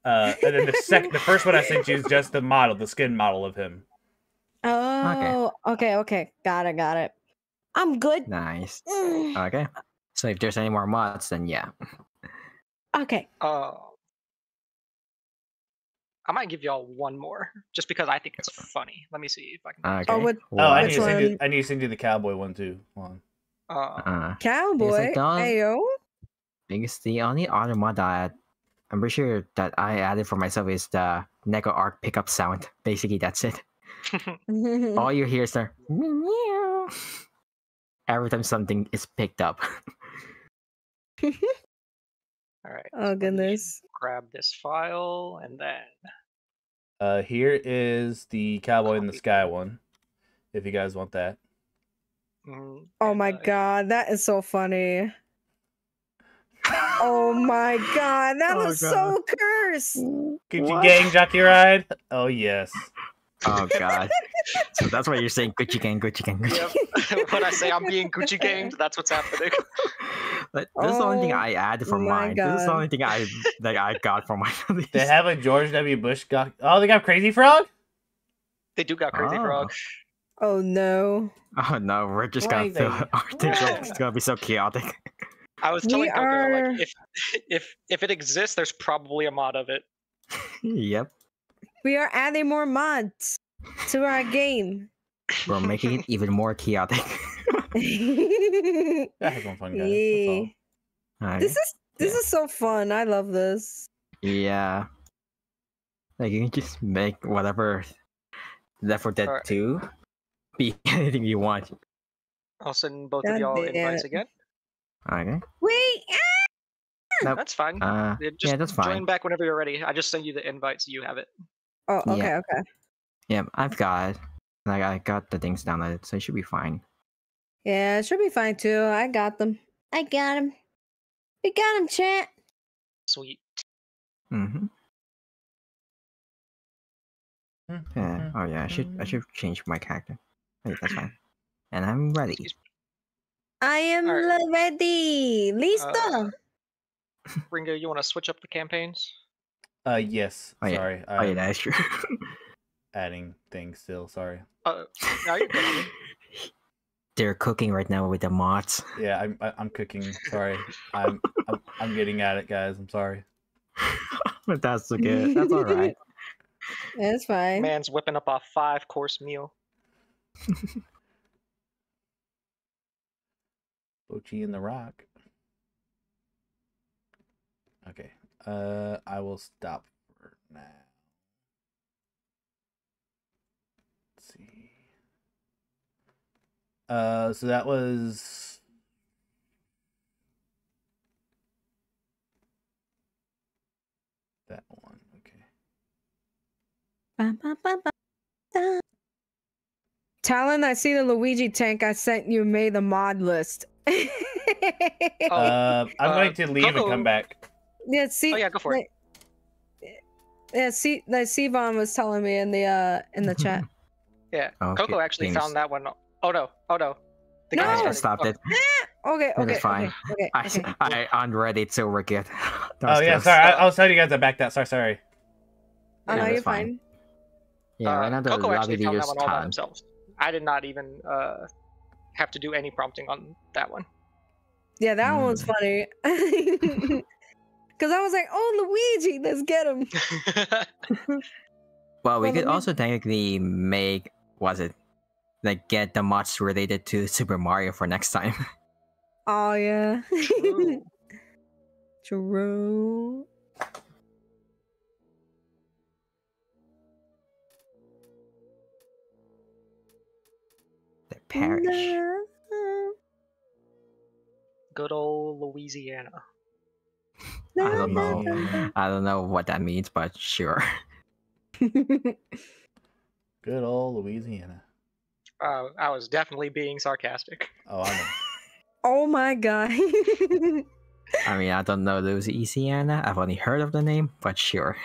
Uh, and then the second, the first one I sent you is just the model, the skin model of him. Oh, okay, okay, got it, got it. I'm good. Nice. Mm, Okay. So if there's any more mods, then yeah. Okay, Uh, I might give y'all one more, just because I think it's funny. Let me see if I can. Okay. Oh, with- Oh, I need Which to send you. I need to send you the cowboy one too. Hold on. Uh, Uh, cowboy. done? Ayo. because the only other mod that I'm pretty sure that I added for myself is the Neko Arc pickup sound. Basically, that's it. All you hear is the every time something is picked up. all right. oh so let me goodness. Grab this file and then. Uh, here is the cowboy in the sky one. If you guys want that. mm, Oh my uh, god, that is so funny. Oh my god, that Oh is so cursed. Gucci What? gang jockey ride. Oh yes. Oh god. so that's why you're saying Gucci gang, Gucci gang, Gucci. Yep. when I say I'm being Gucci ganged, that's what's happening. But this is the only thing Oh I add for my mine. This is the only thing I that I got for my They have a George W. Bush. Go- oh, they got Crazy Frog. They do got crazy Oh. frog. Oh no. Oh no, we're just gonna feel our things are it's gonna be so chaotic. I was We telling Koko are- like if if if it exists, there's probably a mod of it. yep. We are adding more mods to our game. We're making it even more chaotic. Yeah, have some fun, guys. Yeah. all. Alright. This is this Yeah. is so fun. I love this. Yeah. Like you can just make whatever Left 4 Dead Alright. 2 be anything you want. I'll send both God of y'all damn invites it. again. Okay. Wait. Nope. That's fine. Uh Yeah, just yeah, that's join back whenever you're ready. I just send you the invite so you have it. Oh, okay, Yeah. okay. Yeah, I've got. Like I got the things downloaded, so it should be fine. Yeah, it should be fine too. I got them. I got them. We got them, chat. Sweet. Mm-hmm. Hmm, Yeah. Oh yeah, I should I should change my character. Wait, that's fine. And I'm ready. I am Alright. lo- ready. Listo. Ringo, you want to switch up the campaigns? Uh, yes. Oh, yeah. Sorry, Oh yeah, that is true. adding things still. Sorry. Uh, no, you're good. Homie. They're cooking right now with the mods. Yeah, I'm I- I'm cooking. Sorry. I'm I'm, I'm getting at it, guys. I'm sorry. but that's so good. That's all right. That's fine. Man's whipping up a five course meal. Bochi in the rock. Okay. Uh, I will stop for now. Let's see. Uh, so that was that one. Okay. Ba, ba, ba, ba. Talon, I see the Luigi tank I sent you made the mod list. Oh, Uh, I'm uh, going to leave and Koko- come back. yeah, see. Oh, yeah, go for it. like- Yeah, see, like Sivan was telling me in the uh in the chat. Yeah, Okay, Koko actually things- found that one. Oh no! Oh no! The No! guy's I stopped oh, it. Okay, okay, is fine. okay, okay, I, okay. I I'm ready, so we're good. That Oh yeah, close. sorry. I, I was telling you guys I backed out. Sorry, sorry. Oh, no, you're fine. fine. Yeah, uh, right now the Koko lobby actually found that one all by themselves. I did not even uh, have to do any prompting on that one. Yeah, that one's Mm. funny. Cause I was like, oh Luigi, let's get him. Well, we Well, could also technically make was it like get the mods related to Super Mario for next time. Oh yeah. True. True. the parish. Na- Good old Louisiana. I don't na- know. I don't know what that means, but sure. Good old Louisiana. Uh, I was definitely being sarcastic. Oh, I know. oh my god. I mean, I don't know those Louisiana. I've only heard of the name, but sure.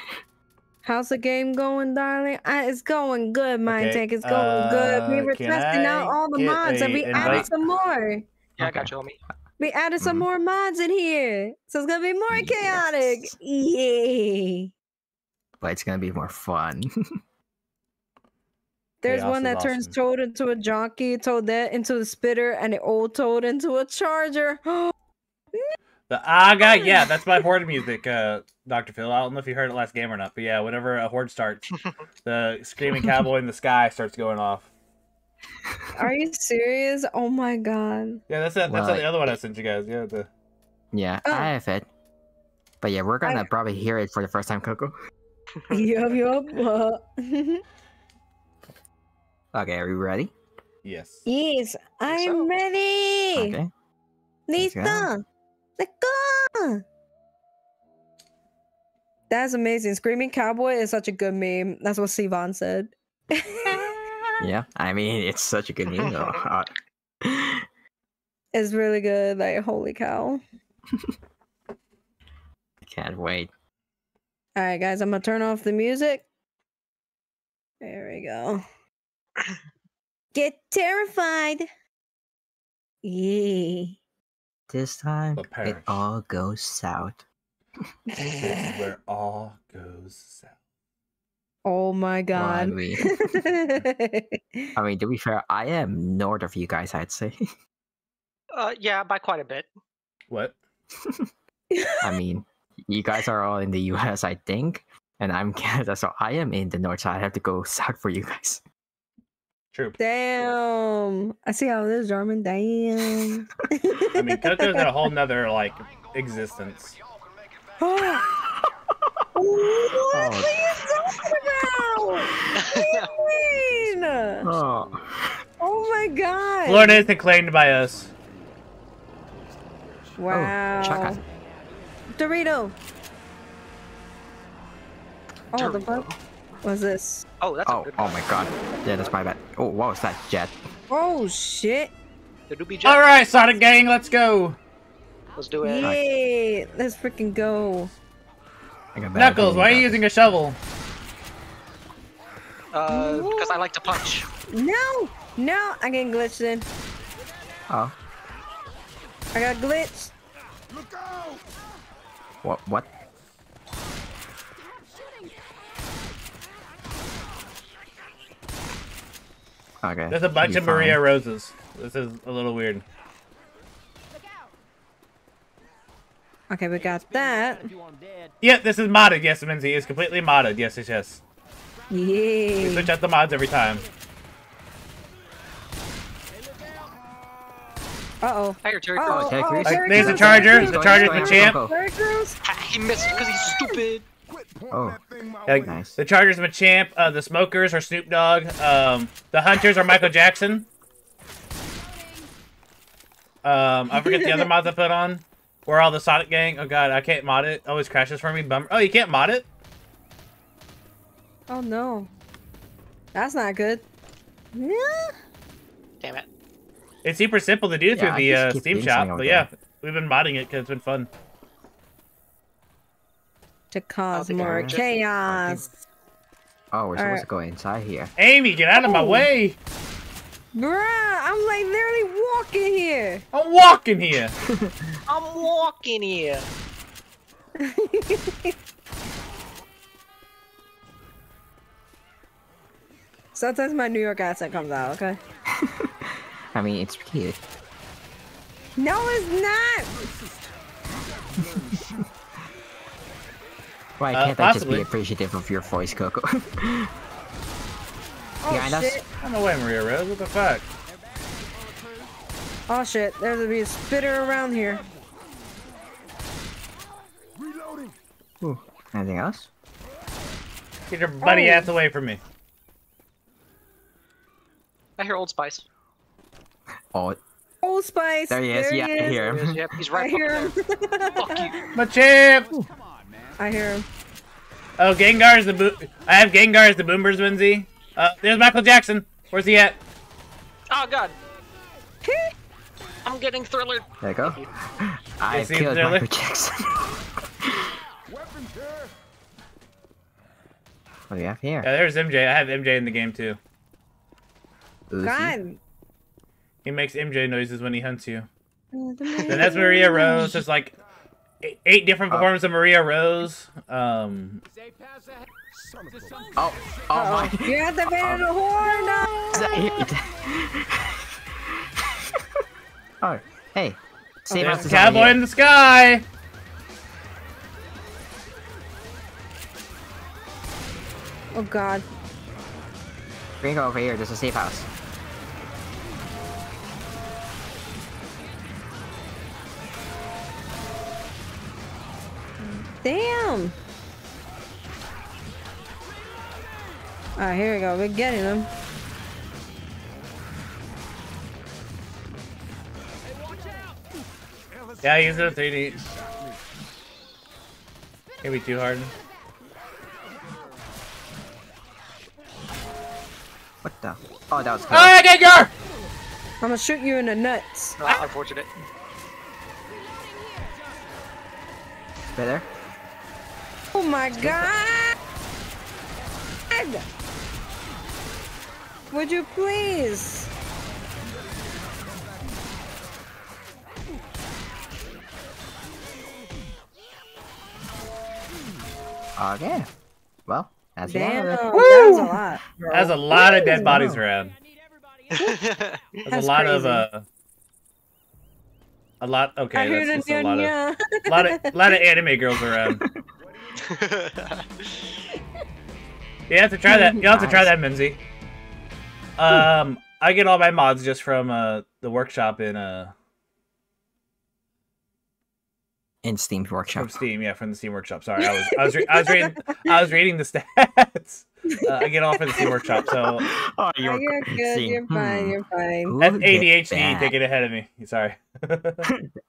How's the game going, darling? Uh, it's going good, Mind Okay, Tank. It's going good. We uh, were can testing out all the mods and a we added some more. Yeah, I got you, homie. We added some Mhm. more mods in here. So it's gonna be more chaotic. Yes. Yay. But it's gonna be more fun. There's Chaos one that turns awesome. Toad into a jockey, Toad that into a spitter, and the old Toad into a charger. The Aga, yeah, that's my horde music, uh, Dr. Phil. I don't know if you heard it last game or not, but yeah, whenever a horde starts, the screaming cowboy in the sky starts going off. Are you serious? Oh my god. Yeah, that's it. That's Well, the other one I sent you guys. Yeah, the yeah, Oh. I have it. But yeah, we're gonna I- probably hear it for the first time, Koko. yup, yup. Okay, are we ready? yes. yes, I'm so. ready. Okay. Let's go. Let's go. That's amazing. Screaming Cowboy is such a good meme. That's what Sivan said. Yeah, I mean, it's such a good meme. though. Uh, It's really good. Like, holy cow. can't wait. All right, guys, I'm gonna turn off the music. There we go. Get terrified. Yeah. This time, it all goes south. This is where all goes south. Oh my Well, I god. mean, I mean, to be fair, I am north of you guys. I'd say. Uh, yeah, by quite a bit. What? I mean, you guys are all in the U.S., I think, and I'm Canada, so I am in the north. So I have to go south for you guys. True. Damn. I see how this Jarmen. Damn. I mean, Koko's in a whole nother like existence. what Oh. are you talking about? Oh. What do you mean? Oh, Oh my god. Florida isn't claimed by us. Oh, wow. Chaka. Dorito. Oh, the fuck? What's this? Oh, that's a oh, good oh one. my god. Yeah, that's my bad. Oh, what was that, Jet? Oh shit. The Doobie Jet. All right, Sonic Gang, let's go. Let's do it. Yay! Let's freaking go. I got Knuckles, why are you using a shovel? Uh, because I like to punch. No! No! I get glitched in. Oh, I got glitched. what? What? Okay. There's a bunch be of Maria fine. Roses. This is a little weird. Okay, we got that. Yeah, this is modded. Yes, Minzy is completely modded. Yes, yes, yes. We switch out the mods every time. Uh oh. Tiger Terry Oh, Crews. Oh, Chris. Like, Terry there's a charger. The Crews, charger's the champ. go, go. Terry Crews. He missed because he's stupid. Oh, Like, Nice. The Chargers are Machamp, uh, the Smokers are Snoop Dogg, um, the Hunters are Michael Jackson. Um, I forget the other mods I put on. We're all the Sonic Gang. Oh god, I can't mod it. Always crashes for me. Bummer. Oh, you can't mod it? Oh no. That's not good. Yeah. Damn it. It's super simple to do through Yeah, I the uh, Steam shop, but yeah, there. we've been modding it because it's been fun. To cause think more heard chaos. oh, we're supposed Alright. to go inside here. Amy, get out of my Oh. way! Bruh, I'm like literally walking here. I'm walking here. I'm walking here. Sometimes my New York accent comes out, okay? I mean, it's cute. No, it's not! Why Uh, can't I just be appreciative of your voice, Koko? Oh Behind us? shit! I don't know why Maria Rose. What the fuck? Oh shit! There's gonna be a spitter around here. Reloading. Ooh. Anything else? Get your buddy Oh. ass away from me. I hear Old Spice. Oh, Old Spice. there he is. yeah, I hear There he is. him. Yep, he's I right hear him. Fuck you. My champ! I hear him. Oh, Gengar is the bo- I have Gengar as the Boomers, Winzy. Uh, there's Michael Jackson. Where's he at? Oh god. I'm getting thrillered. There you go. I see killed Thriller? Michael Jackson. Weapons here. what do you have here? Yeah, there's MJ. I have MJ in the game too. Uzi. God. He makes MJ noises when he hunts you. Then Then that's Maria Rose. Just like eight, eight different Uh, forms of Maria Rose. Um, Son of a Oh, oh my. You have to ban the horn now. oh, hey. Save there's us a is over cowboy here. in the sky. Oh god. Bring her over here. There's a safe house. Damn. Alright, here we go. We're getting him. Yeah, he's in a 3D. Can't be too hard. What the? Oh, that was close. Ah, Gengar! I'm gonna shoot you in the nuts. Ah, unfortunate. Right there. Oh my god! Would you please? Okay. Well, that's Damn, end of that was a lot. bro. That's a lot of dead Woo! bodies around. There's That's a lot of uh. A lot. I Okay, heard that's it just a lot of, yeah. lot of, lot of anime girls around. You have to try that. You have to try that, Mimsy. Um, I get all my mods just from uh the workshop in uh In Steam Workshop. from Steam. Yeah, from the Steam Workshop. Sorry, I was I was re- I was reading I was reading the stats. Uh, I get all from the Steam Workshop, so oh, Oh, you're good. see. You're fine. Hmm. You're fine. Who that's did ADHD taking ahead of me. Sorry.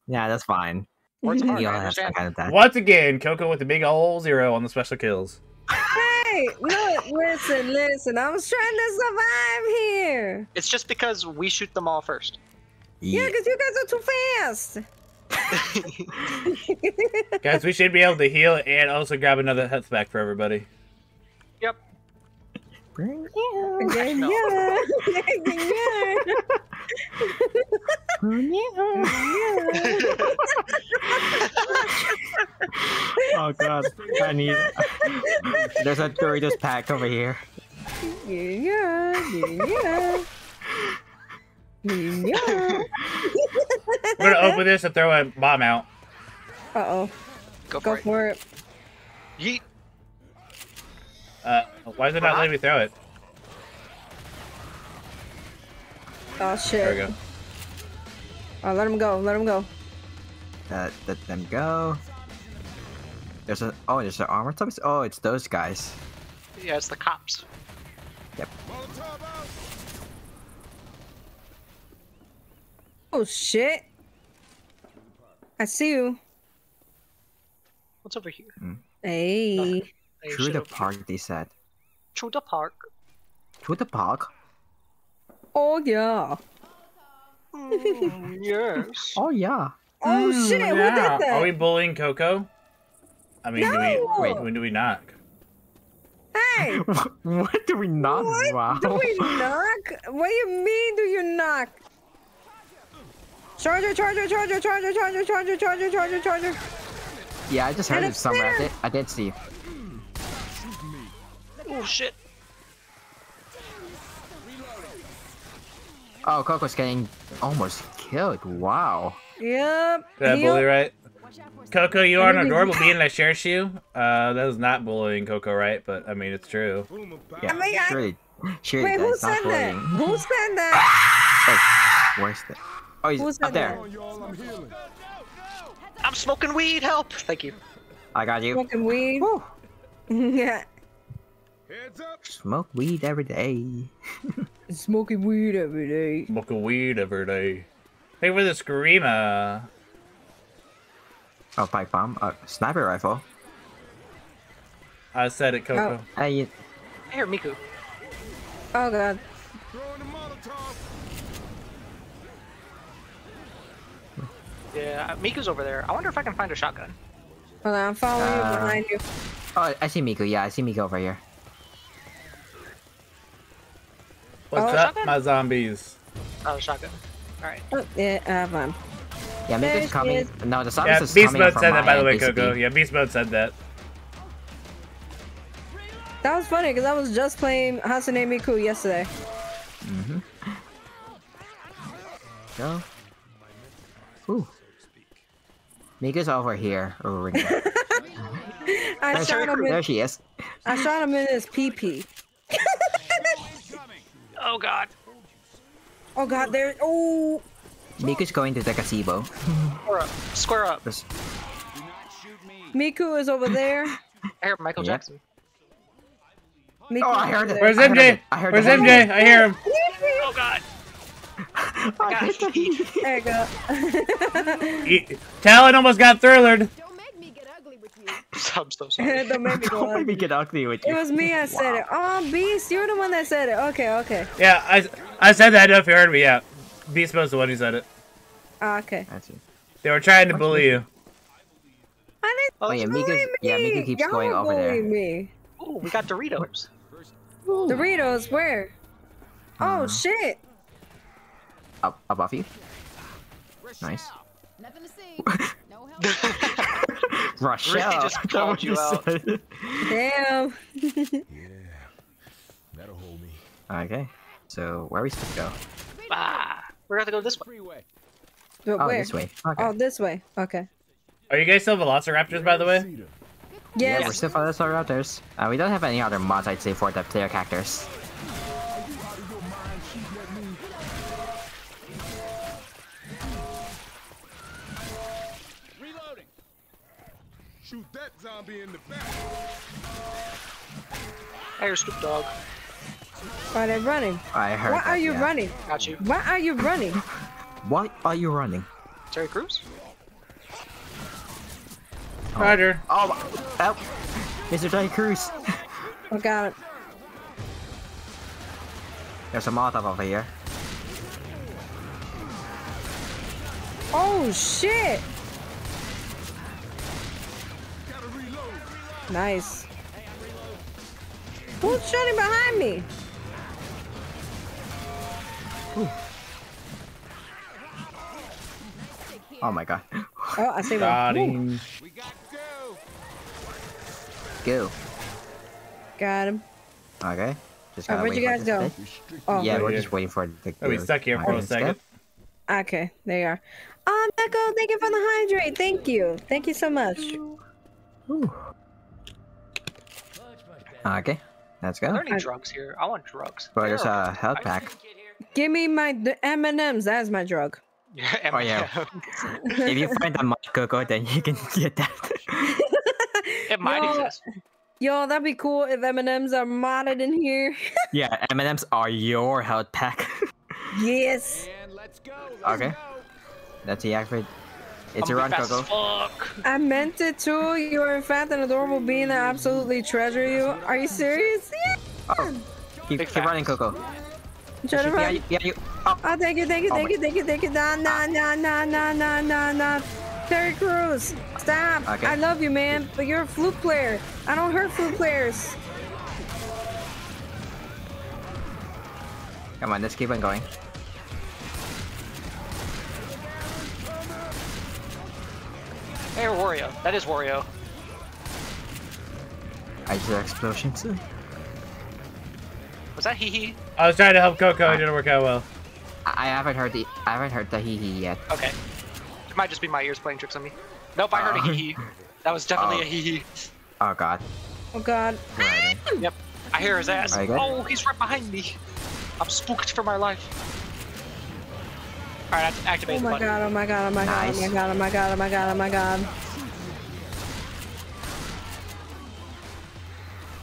Yeah, that's fine. Words hard, We all have some kind of that. Once again, Koko with the big old zero on the special kills. Hey, look, listen, listen. I was trying to survive here. It's just because we shoot them all first. Yeah, Yeah. because you guys are too fast. Guys, we should be able to heal and also grab another health back for everybody. oh god, I need. There's a Doritos pack over here. Yeah, yeah, yeah. Yeah. We're gonna open this and throw a bomb out. Uh oh. Go Go for it. for it. Yeet. Uh, why is it not letting me throw it? Oh shit. There we go. Oh, let him go. Let him go. Let, let them go. There's a oh, there's an armor zombies. Oh, it's those guys. Yeah, it's the cops. Molotov out. Oh shit. I see you. What's over here? Hey. Hey, Through the over here. park, they said. Through the park. Through the park. Oh yeah. Mm, yes. Oh yeah. Oh Hmm, shit. Who did that? Are we bullying Koko? I mean, do we? Wait, when do we knock? Hey. what do we not? What? Wow. Do we knock? What do you mean? Do you knock? Charger, charger, charger, charger, charger, charger, charger, charger, charger. Yeah, I just heard And it somewhere. I did, I did see. Oh shit. Oh, Koko's getting almost killed. Wow. Yep. Did I bully right? Koko, you are an adorable being that shares you. Uh, that is not bullying Koko, right? But I mean, it's true. Boom, Yeah, I mean, I- surely Sure, Wait, it who does. Not said that? bullying. Who said that? Hey, where's the? Oh, he's Who up said there. On y'all, I'm smoking weed. Help! Thank you. I got you. Smoking weed. Yeah. Heads up. Smoke weed every day. Smoking weed every day. Smoke a weed every day. Hey, for the screamer. Oh, pipe bomb. Uh, sniper rifle. I said it, Koko. Hey, you- Here, Miku. Oh god. Throwing the Molotov. Yeah, Miku's over there. I wonder if I can find a shotgun. Hold on, I'm following you Uh, behind you. oh, I see Miku. Yeah, I see Miku over here. What's Oh, up, shotgun? my zombies? Oh, shotgun. All right. Oh, yeah, I have one. Yeah, There Miku's coming. is. No, the zombies Yeah, is Beast coming Mode from said that, by the way, end, Koko. basically. Yeah, Beast Mode said that. That was funny because I was just playing Hatsune Miku yesterday. Mhm. Go. Ooh. Miku's over here. Over here. I There, shot him there in, she is. I shot him in his pee Oh God. Oh god, there. Oh, Miku's going to the gazebo. Square up. Square up. There's- Miku is over there. Here, Michael Yeah. Jackson. Miku Oh, I heard it. Where's MJ? I heard MJ? it. I heard Where's the MJ? I hear him. Oh God. I God. hit There you go. He- Talon almost got thrillered. Don't make me get ugly with you. I'm so. Don't make me go Don't make me get ugly with you. It was me. I said it. Oh, Beast, you're the one that said it. Okay, okay. Yeah, I, I said that. I don't know if you heard me. Yeah, Beast was the one who said it. Ah, okay. That's it. They were trying to bully you. I didn't Oh yeah, bully Miku's, yeah, me. Miku keeps Y'all going over there. bully me. Ooh, we got Doritos. Doritos, where? Oh Uh, shit! Up above you. Nice. Nothing to see. No help. Rochelle. just that's called what you out. said. Damn. That'll hold me. Okay. So where are we supposed to go? ah, we're gonna go this way. But Oh, where? this way. Okay. Oh, this way. Okay. Are you guys still Velociraptors, by the way? Cedar. yeah, we're still following our routers. Uh, we don't have any other mods, I'd say, for the player characters. Shoot that zombie in the back. Hey, Snoop Dogg. Why are they running? I heard. Why that, are you yeah. running? Got you. Why are you running? Why are you running? Terry Crews. Oh. Roger. Oh, help! Mr. Terry Crews. I got it. There's a Molotov over here. Oh shit! Gotta reload. Nice. Who's shooting behind me? Oh my god. Oh, I see Got one. Him. We got go. Go. got him. Okay. Just gotta where'd you guys go? Oh, Yeah, we're here. just waiting for it to the. Oh, we stuck here for a Okay, second. Okay, there you are. Um, Echo, thank you for the hydrate. Thank you. Thank you so much. Ooh. Okay, let's Are go. there any drugs here? I want drugs. Well, there's There a are. health pack. Give me my d- M&Ms. That's my drug. Yeah, Oh, yeah. if you find a mod Koko, then you can get that. it might No. exist. Yo, that'd be cool if M&Ms are modded in here. yeah, M&Ms are your health pack. yes. And let's go. Okay. Let's deactivate. It's I'm a run, Koko. I meant it too. You are in fact an adorable being that I absolutely treasure you. Are you serious? Oh, yeah. Oh, keep, Big keep running. Koko. Try to run. you, yeah, you. Oh, Oh, thank you, thank you, Oh thank my- you, thank you, thank you. Nah, nah, ah. nah, nah, nah, nah, nah, nah. Terry Crews, stop. Okay. I love you, man, but you're a flute player. I don't hurt flute players. come on, let's keep on going. Hey, Wario. That is Wario. I just explosions. Was that hee hee? I was trying to help Koko. It didn't work out well. I I haven't heard the I haven't heard the hee hee yet. Okay. It might just be my ears playing tricks on me. Nope, I heard a hee hee. Uh-huh. That was definitely Oh. a hee hee. Oh god. Oh God. Right. Yep. I hear his ass. Oh, he's right behind me. I'm spooked for my life. Alright, I have to activate Oh the my button. god, oh my god, oh my god, oh my Nice. god, oh my god, oh my god, oh my god.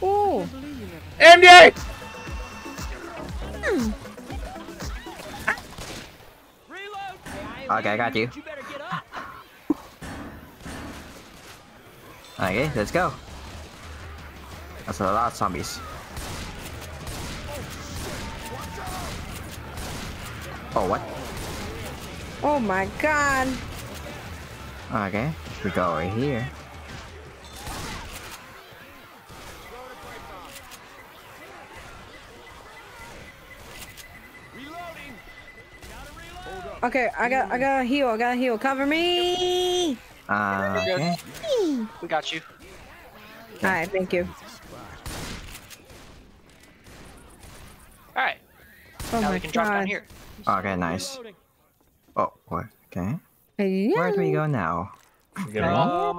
Ooh. MJ! Hmm. Okay, I got you. Okay, let's go. That's a lot of zombies. Oh, what? Oh my god. Okay, we go over here. Okay, I got I got a heal, I got a heal. Cover me! Uh, okay. We got you. Alright, thank you. Alright, Oh now my we can drop down god. here. Okay, nice. Oh, what? Okay. Yeah. Where do we go now? Get him? Um,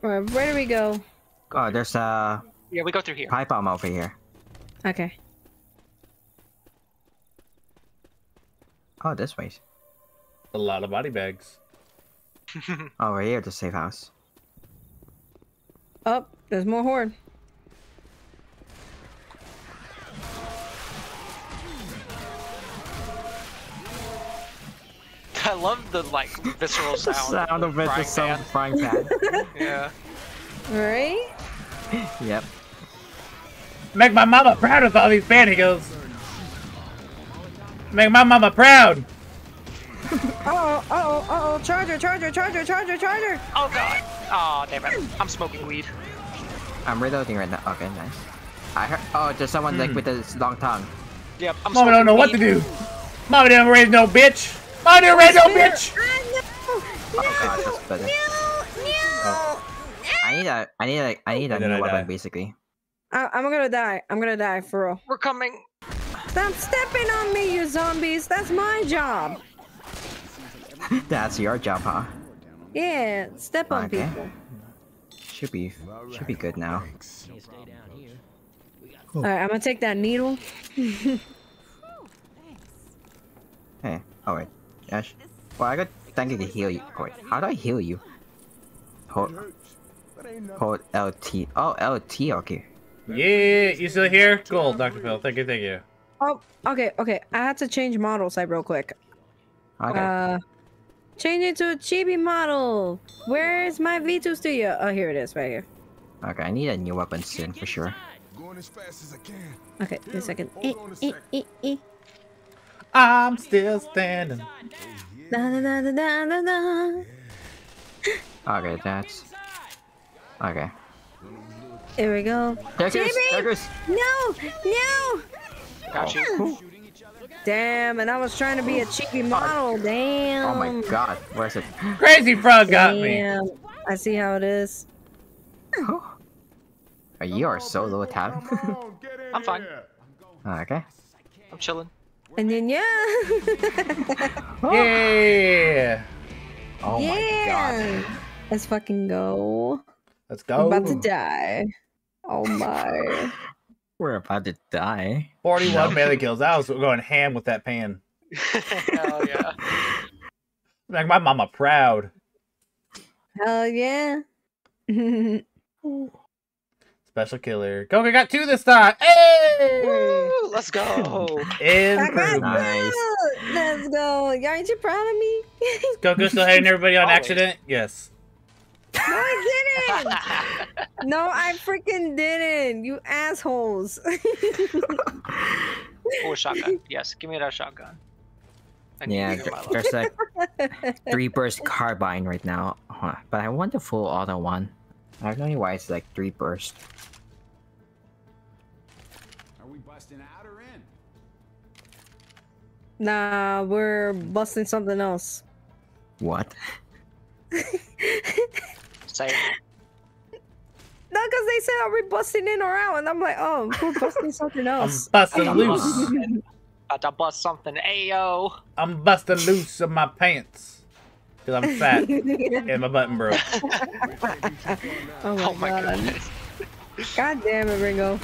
Where, where do we go? Oh, there's a Yeah, we go through here. pipe bomb over here. Okay. Oh, this way. A lot of body bags. Over here, the safe house. Oh, there's more horde. I love the like visceral The sound. sound of it, the frying sound pan. frying pan. Yeah. Right? yep. Make my mama proud with all these pantyhose. Make my mama proud. Uh oh, uh oh, uh oh. Charger, charger, charger, charger, charger. Oh god. Oh damn it. I'm smoking weed. I'm reloading right now. Okay, nice. I heard. Oh, there's someone like with a long tongue. Yep. I'm Mama don't know what to do. Mama didn't raise no bitch. Mama didn't raise no bitch. Oh god, that's better. I need a. I need a. I need a And new weapon, die. basically. I, I'm gonna die. I'm gonna die for real. We're coming. Stop stepping on me, you zombies. That's my job. That's your job, huh? Yeah, step on Okay. people. Should be. Should be good now. Alright, I'm gonna take that needle. Hey. Oh wait. Yes. Well, I got. Thank you to heal you. Oh, wait. How do I heal you? Hold. Hold LT. Oh, LT. Okay. Yeah, you still here? Cool, Dr. Phil. Thank you, thank you. Oh, okay, okay. I had to change model site real quick. Okay. Uh, change it to a chibi model. Where's my VTube Studio? Oh, here it is, right here. okay. I need a new weapon soon for sure. Going as fast as I can. Okay, wait a second. Hold on a Eh, eh, eh, eh. I'm still standing. Da, da, da, da, da, da, da. Okay, that's. Okay. Here we go. There goes. Chibi! No, no. Got you. Damn, and I was trying to be a cheeky model. Damn. Oh my god. Where's it? Crazy frog got me. I see how it is. Oh, you are so low tab. Come on, get in I'm fine. okay. I'm chilling. And then yeah. Yeah. Oh my god. yeah. Let's fucking go. Let's go. I'm go. about to die. Oh my. We're about to die. 41 melee kills. I was going ham with that pan. Hell yeah. Make my mama proud. Hell yeah. Special killer. Koko got two this time. Hey! Woo, let's go. Improvement. Nice. Let's go. Aren't you proud of me? Koko still hitting everybody on Always. accident? Yes. no, I didn't. No, I freaking didn't. You assholes. oh, shotgun. Yes, give me that shotgun. I Yeah, it in there- my life. there's like three burst carbine right now, Huh, but I want the full auto one. I don't know why it's like three burst. Are we busting out or in? nah, we're busting something else. What? Say, No, because they said, are we busting in or out? And I'm like, oh, we're busting something else. I'm else. busting I'm loose. about to bust something. Ayo. I'm busting loose of my pants. Because I'm fat and my button broke. oh my, Oh my god. goodness. God damn it, Ringo.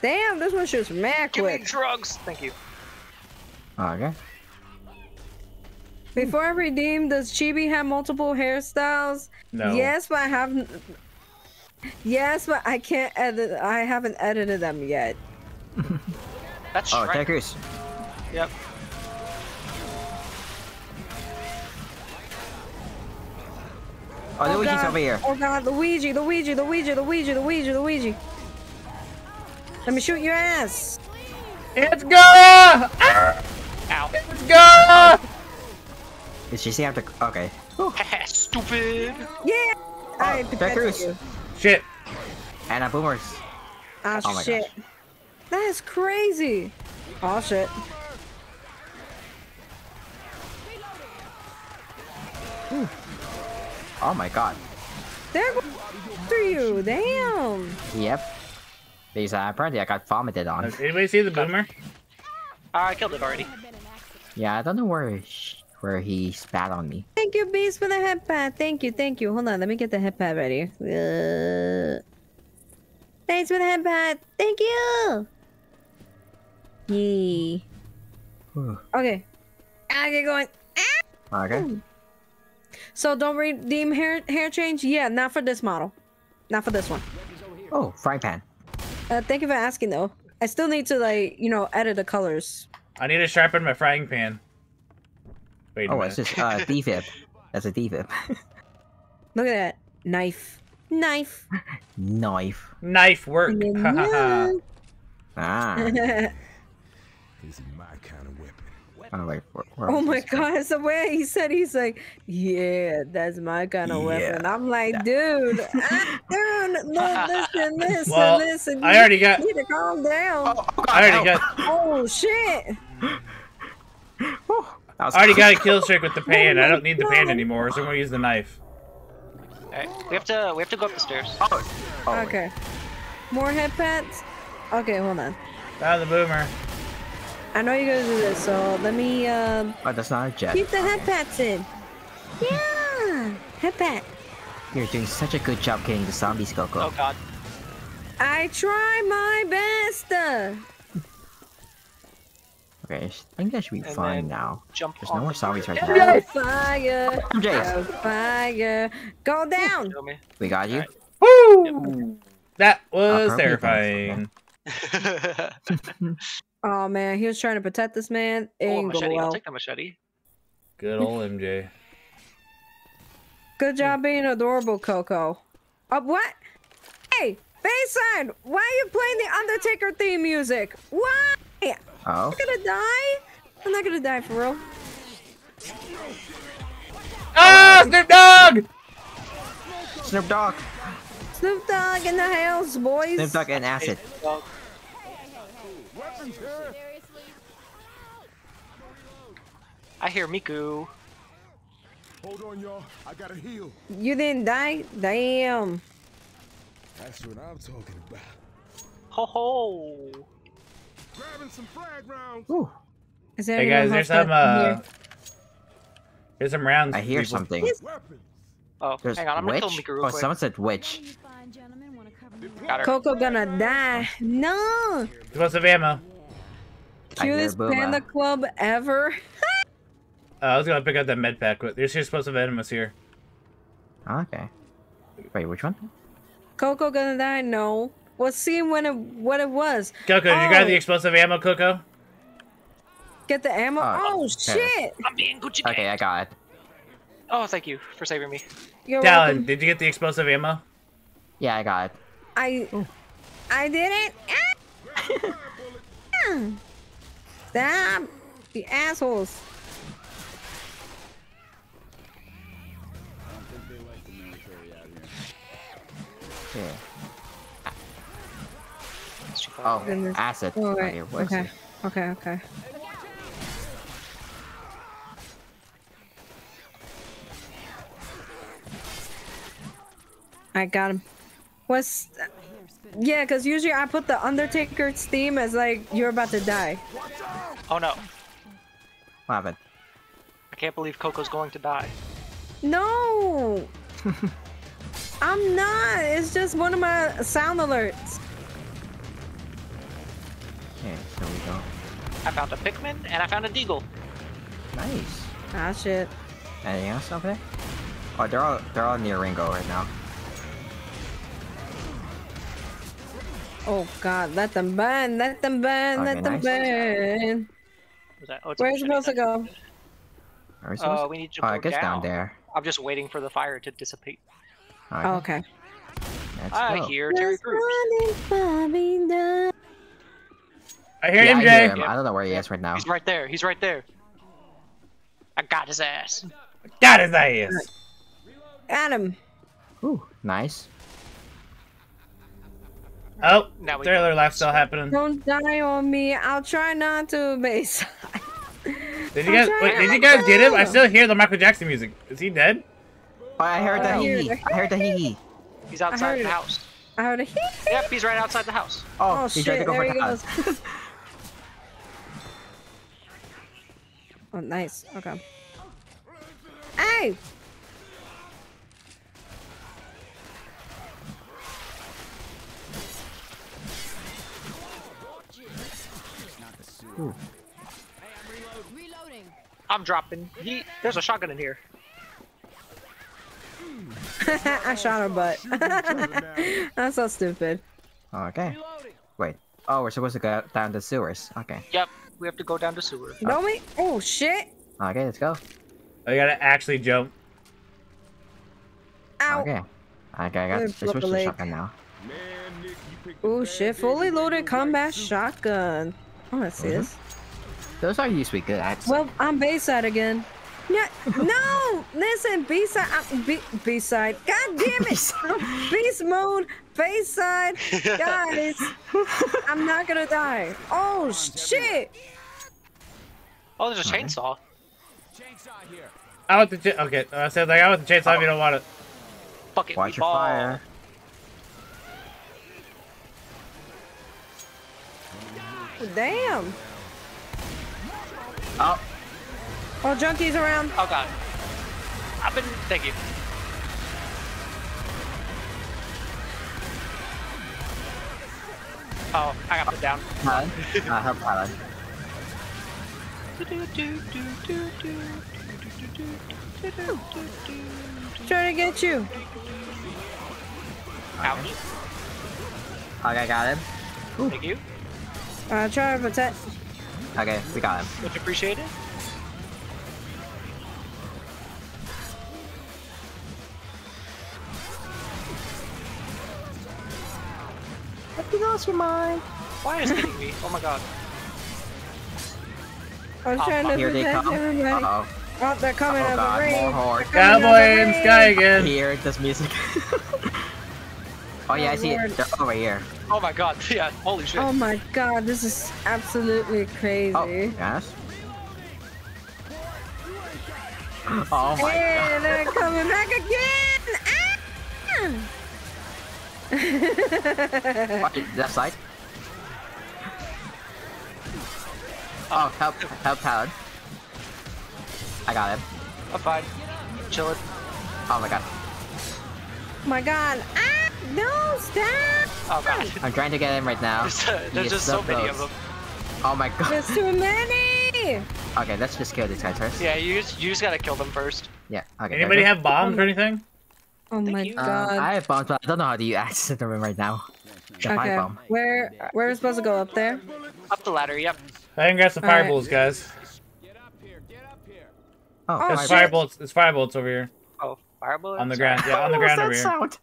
damn, this one shoots mad Give me drugs. Thank you. Okay. Before I redeem, does Chibi have multiple hairstyles? No. Yes, but I haven't. Yes, but I can't edit. I haven't edited them yet. That's Oh, right. Ted Cruz. Yep. Oh, Luigi's God. over here. Oh god, Luigi, Luigi, Luigi, Luigi, Luigi, Luigi. Let me shoot your ass. It's go! Ah! Ow. It's go! Did she see after? Okay. Stupid. Yeah. I Ted protected Cruz. you. Shit. And a boomers. Ah Oh my shit. gosh. That is crazy. Oh shit. Oh my god. They're going after you. Damn. Yep. Because uh, apparently I got vomited on. Does anybody see the boomer? I killed it already. Yeah, I don't know where sh- where he spat on me. Thank you, Beast, for the headpad. Thank you, thank you. Hold on, let me get the headpad ready. Uh, thanks for the headpad. Thank you. Yee. Okay. I get going. Okay. So don't redeem hair hair change? Yeah, not for this model. Not for this one. Oh, frying pan. Uh, thank you for asking though. I still need to like, you know, edit the colors. I need to sharpen my frying pan. Wait Oh, minute. it's just uh defib. That's a defib. Look at that. Knife. Knife. Knife. Knife work. Ah. This is my kind of weapon. Oh wait. Where, where oh was my god, it's the way he said he's like, yeah, that's my kind of weapon. I'm like, dude, ah, dude, no, listen, listen, Well, listen. I you already got- need to calm down. I already got Oh shit. That I already got a kill streak with the pan. I don't need the pan anymore, so I'm gonna use the knife. Alright, we have to we have to go up the stairs. Oh, wait. Okay. More head pats? Okay, hold on. Ah, the boomer. I know you're gonna do this, so let me um Oh, that's not a jet. keep the head pats in. Yeah, head pat. You're doing such a good job killing the zombies, Koko. Oh god. I try my best. uh. Okay, I think that should be And fine now. Jump There's no more the zombies right now. Go fire. MJ, Go fire. Go down. We got you. Woo! That Uh, was probably terrifying. Oh man, he was trying to protect this man. It oh, ain't go machete. I'll well. take the machete. Good old MJ. Good job being adorable, Koko. Uh, what? Hey, Bayside, why are you playing the Undertaker theme music? Why? Oh. I'm gonna die? I'm not gonna die for real. Ah, Snoop Dogg! Snoop Dogg. Snoop Dogg in the house, boys. Snoop Dogg and acid. Dog. Weapons here. I hear Miku. Hold on, y'all. I gotta heal. You didn't die? Damn. That's what I'm talking about. Ho ho. Grabbing some frag rounds. Ooh, Is there Hey guys, there's else some that- uh, here? here's some rounds. I hear people. something. Weapons. Oh, There's hang on. I'm gonna kill Miku real oh, quick. someone said witch. Got her. Koko gonna die. No. Explosive ammo. I hear Cutest panda club ever. Uh, I was gonna pick up that med pack, but there's your explosive enemies here. Okay. Wait, which one? Koko gonna die? No. Well, see when it what it was. Koko, did you grab the Oh. explosive ammo, Koko? Get the ammo. Oh, Oh, okay. shit! I'm being Gucci. Okay, I got it. Oh, thank you for saving me. You're Talon, welcome. did you get the explosive ammo? Yeah, I got it. I I did it. Ah! Stop, you assholes. Yeah. It's too far. Oh, Goodness. acid. Oh, right. Okay, Okay. it? Okay. Okay. I got him. What's yeah? Cause usually I put the Undertaker's theme as like you're about to die. Oh no. What happened? I can't believe Koko's going to die. No. I'm not. It's just one of my sound alerts. Yeah, there we go. I found a Pikmin and I found a Deagle. Nice. Ah, shit. Anything else over there? Oh, they're all they're all near Ringo right now. Oh god, let them burn, let them burn, Okay, let them nice. burn. Was that? Oh, it's Where's supposed to go? Are we supposed Uh, to- we need to oh, go I guess down, down. there. I'm just waiting for the fire to dissipate. Okay, Oh, okay. let's I go. hear Terry Crews. running for me now. I hear Yeah, I MJ. hear him. I don't know where he is right now. He's right there. He's right there. I got his ass. Got his ass. Adam. Ooh, nice. Oh, Now we thriller lifestyle happening. Don't die on me. I'll try not to, base. Did you guys wait? Did you guys get him? I still hear the Michael Jackson music. Is he dead? Oh, I heard the hee hee. I heard the hee hee. He's outside the it. house. I heard a hee hee. Yep, he's right outside the house. Oh, Oh he tried to go there for he the goes. house. oh, nice. Okay. Hey! Reloading. I'm dropping. He, there's a shotgun in here. I shot her butt. That's so stupid. Okay. Wait. Oh, we're supposed to go down the sewers. Okay. Yep, we have to go down the sewer. Don't we? Oh shit! Okay, let's go. Oh, you gotta actually jump. Ow! Okay. Okay, I got Good the switch flip to a leg. shotgun now. Man, Nick, you picked the Oh shit! Fully loaded combat like soup. shotgun. I wanna see Mhm. this. Those are used to be good, actually. Well, I'm Bayside again. Yeah, no! Listen, B-side, B- B-side. God damn it! I'm Beast mode, Bayside. Guys, I'm not gonna die. Oh shit! Oh, there's a chainsaw. Chainsaw here. I want the ch- okay. I said like I want the chainsaw if you don't want it. Fuck it, Watch your ball. fire. Damn! Oh, Oh, junkies around. Oh god. I've been. Thank you. Oh, I got put down. Talon. Uh, help Talon. Trying to get you. Ouch. Okay, got him. Thank you. Uh, try to protect. Okay, we got him. Much appreciated. Have you lost your mind? Why is it hitting me? Oh my god. I was Oh, trying to fuck. Here they protect come. everybody. Uh Oh, they're coming Oh, out of God, the rain. more hordes. They're Cowboy of in sky oh. again. Hear this music. oh yeah, I see Lord. it. They're over here. Oh my god. Yeah. Holy shit. Oh my god, this is absolutely crazy. Oh, yes. Oh my Hey, god. they're coming back again! Ah! Left side? Oh, help, help Talon. I got him. I'm fine. Chilling. Oh my god. my god! Ah! No, stop! Oh god. I'm trying to get him right now. There's, uh, there's just so many of them. Oh my god. There's too many! Okay, let's just kill these guys first. Yeah, you just, you just gotta kill them first. Yeah. Okay. Anybody have bombs or anything? Oh my you. Um, god. I have bombs, but I don't know how to use access the room right now. The pipe okay, bomb. where where are we supposed to go up there? Up the ladder. Yep. I can grab some Alright. fireballs, guys. Oh, Oh, There's my shit. firebolts. There's firebolts over here Oh, fireball. on the ground. Yeah, on the What was ground over that here. sound?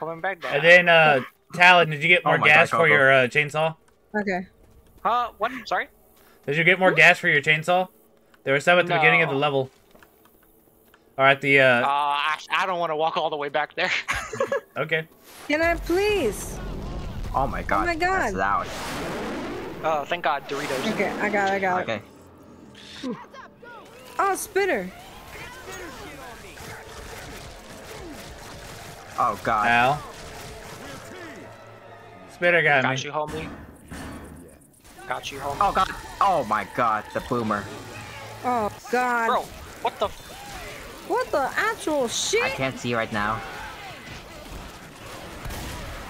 Coming back down. And then, uh, Talon, did you get Oh more my gas God, for Koko. your uh, chainsaw? Okay. Uh, what? Sorry. Did you get more gas for your chainsaw? There was some at the beginning of the level. Or at the, Uh, uh, I, I don't want to walk all the way back there. okay. Can I please? Oh my god. Oh my That's God. loud. Oh, thank God, Doritos. Okay, I got it, I got it. Okay. Oh, spitter! Oh god. Al. Spitter got Got me. you, homie. Got you, homie. Oh god. Oh my god. The boomer. Oh god. Bro, what the? F What the actual shit? I can't see right now.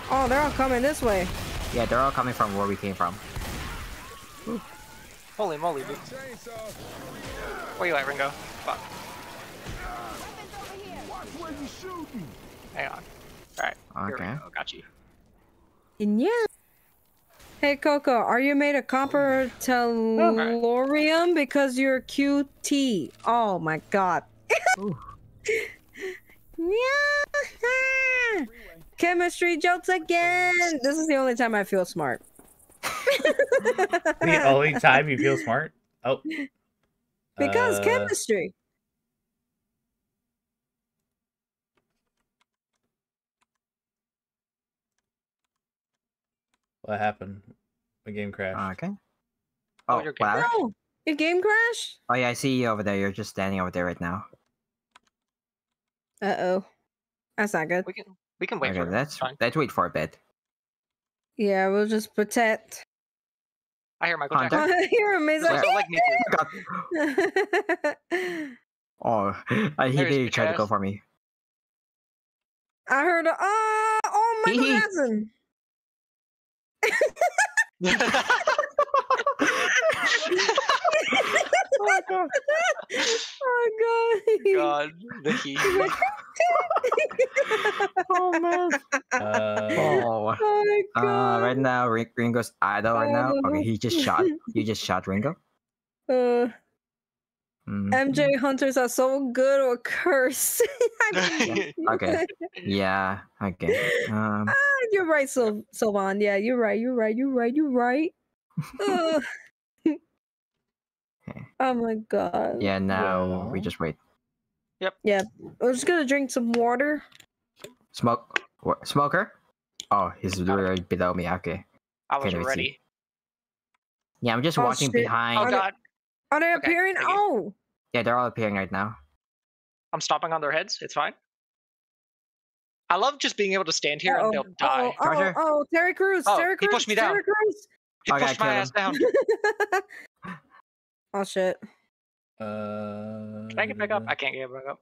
Oh, they're all coming this way. Yeah, they're all coming from where we came from. Holy moly, dude. Chainsaw. Where you at, Ringo? Fuck. Hang on. Alright. Here Okay. we go. Got you. Yeah. Hey Koko, are you made of copper tellurium because you're QT? Oh my god. Yeah. Chemistry jokes again. This is the only time I feel smart. The only time you feel smart? Oh. because Uh, chemistry. What happened? The game crashed. Okay. Oh, Oh, you're good. wow. No, your game crash. Oh yeah, I see you over there. You're just standing over there right now. Uh oh, that's not good. We can we can wait okay, for it. let's let's wait for a bit. Yeah, we'll just protect. I hear Michael Hunter? Jackson. You're amazing. Looks like me too. Oh, I he did try to go for me. I heard. A, ah, oh, Michael Hee hee. Jackson. Oh god. God, the heat. oh man. Uh, Oh. Oh my god. Uh, god. right now Ring- Ringo's idle right now. Oh. Okay, he just shot. You just shot Ringo. Uh, Mm, MJ hunters are so good or cursed. Mean, okay. Yeah. Okay. Um. Ah, you're right, Sil- Sylvan. Yeah, you're right. You're right. You're right. You're right. Ugh. oh my god. Yeah. Now we just wait. Yep. Yeah. I'm just gonna drink some water. Smoke. What, smoker. Oh, he's right below me. Okay. I was Can't even see. ready. Yeah, I'm just Oh, watching shit. behind. Oh god, Are they Okay, appearing? you. Oh, Yeah, they're all appearing right now. I'm stomping on their heads. It's fine. I love just being able to stand here uh-oh, and they'll die. Oh, Charger? oh, Terry Crews. Oh, Terry he pushed me down. Terry Crews. He I gotta pushed my ass down. oh shit. uh, Can I get back up? I can't get back up.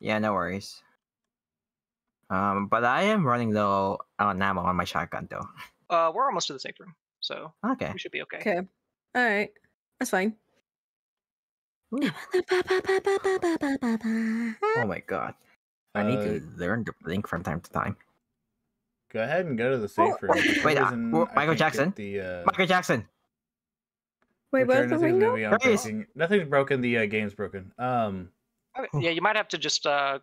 Yeah, no worries. Um, but I am running low on ammo on my shotgun though. Uh, we're almost to the safe room, so Okay. we should be okay. Okay. All right. That's fine. Ooh. Oh my god. I need Uh, to learn to blink from time to time. Go ahead and go to the safe Oh, room. Wait, uh, reason, wh- I Michael Jackson? The, uh, Michael Jackson. Wait, Return where's the to ringo? movie on There he is. breaking- Nothing's broken. The uh, game's broken. Um, Yeah, you might have to just uh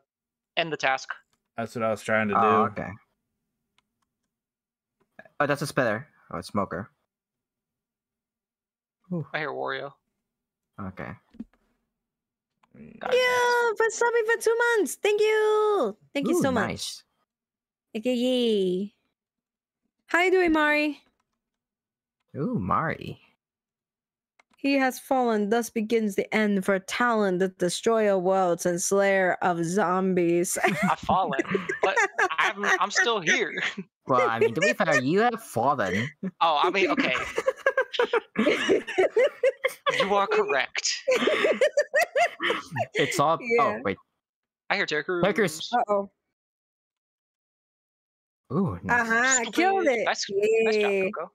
end the task. that's what I was trying to do. Oh, okay. Oh, that's a spitter. Oh, it's smoker. I hear Wario. Okay. God, Yeah, for subbing for two months. Thank you. Thank you Ooh, so much. Okay, yay. How you doing, Mari? Ooh, Mari. He has fallen, thus begins the end for Talon, the destroyer of worlds and slayer of zombies. I've fallen, but I'm I'm still here. Well, I mean, to be fair, you have fallen. Oh, I mean, okay, you are correct. It's all. Yeah. Oh, wait. I hear Terry Crews. Terry uh oh. Ooh, nice. Uh huh. Killed it. Nice, nice job, Koko.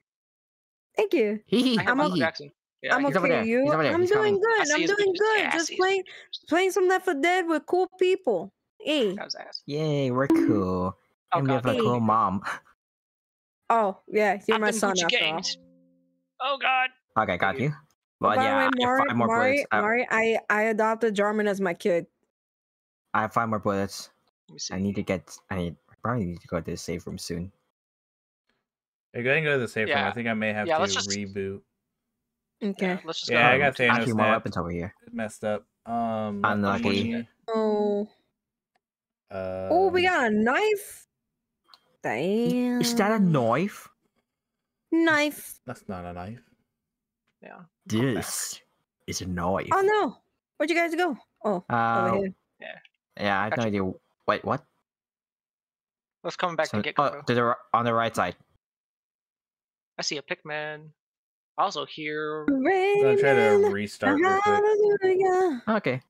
Thank you. Hee hee. I hear I'm Michael hee hee. Jackson. Yeah, I'm I over okay. there. You? Over there. I'm He's doing coming. Good. I'm doing bitches' good. ass, Just playing, playing some Left 4 Dead with cool people. Hey. That was ass. Yay, we're cool. Oh and we have god. a cool mom. Oh yeah, you're I've my son Gucci after all. Gamed. Oh god. Okay, got you. By But the yeah, way, I have Mari, five more Mari, bullets. I, Mari, I I adopted Jarmen as my kid. I have five more bullets. Let me see. I need to get. I probably need to go to the safe room soon. Hey, go ahead and go to the safe room. I think I may have Yeah, to let's just- reboot. Okay. Yeah, let's just Yeah, go. I got Thanos Actually, more snap. weapons over here. Messed up. Um, Unlucky. let me, Oh. Uh, Oh, we got a knife. Damn. Is that a knife? Knife? That's not a knife. Yeah. This is a knife. Oh no! Where'd you guys go? Oh, Uh, over here. yeah, Yeah, I have no idea. Wait, what? Let's come back So- and get oh, Koko. to the on the right side. I see a Pikmin. I also hear. I'm gonna try to restart real quick. Okay.